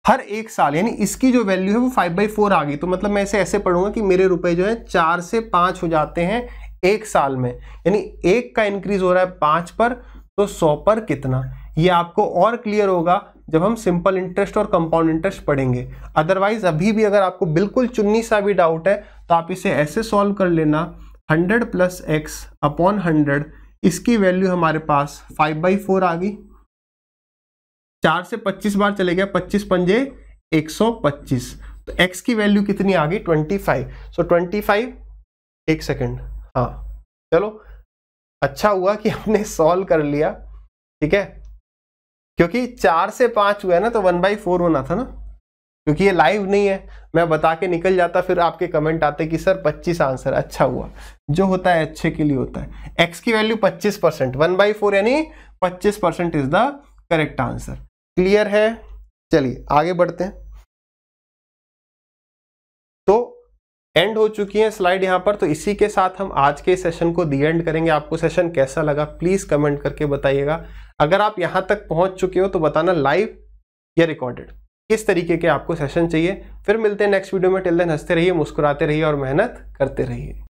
हर एक साल, यानी इसकी जो वैल्यू है वो फाइव बाई फोर आ गई। तो मतलब मैं इसे ऐसे पढ़ूँगा कि मेरे रुपए जो है चार से पाँच हो जाते हैं एक साल में। यानी एक का इंक्रीज हो रहा है पाँच पर तो सौ पर कितना? ये आपको और क्लियर होगा जब हम सिंपल इंटरेस्ट और कंपाउंड इंटरेस्ट पढ़ेंगे। अदरवाइज़ अभी भी अगर आपको बिल्कुल चुन्नी सा भी डाउट है तो आप इसे ऐसे सॉल्व कर लेना। Hundred plus X upon hundred इसकी वैल्यू हमारे पास फाइव बाई फोर आ गई। चार से पच्चीस बार चले गया, पच्चीस पंजे एक सौ पच्चीस। तो x की वैल्यू कितनी आ गई? Twenty five so twenty five एक सेकेंड हाँ चलो। अच्छा हुआ कि हमने सॉल्व कर लिया, ठीक है? क्योंकि चार से पाँच हुआ है ना तो वन बाई फोर होना था ना? क्योंकि ये लाइव नहीं है। मैं बता के निकल जाता, फिर आपके कमेंट आते कि, सर 25 आंसर अच्छा हुआ। जो होता है, अच्छे के लिए होता है। एक्स की value 25 percent one by four यानी 25 percent is the correct answer clear है? चलिए, आगे बढ़ते हैं। तो एंड हो चुकी है स्लाइड यहाँ पर तो इसी के साथ हम आज के सेशन को दी एंड करेंगे। आपको सेशन कैसा लगा प्लीज़ कमेंट करके बताइएगा। अगर आप यहाँ तक पहुँच चुके हो तो बताना लाइव या रिकॉर्डेड किस तरीके के आपको सेशन चाहिए? फिर मिलते हैं नेक्स्ट वीडियो में। टिल देन हँसते रहिए, मुस्कुराते रहिए और मेहनत करते रहिए।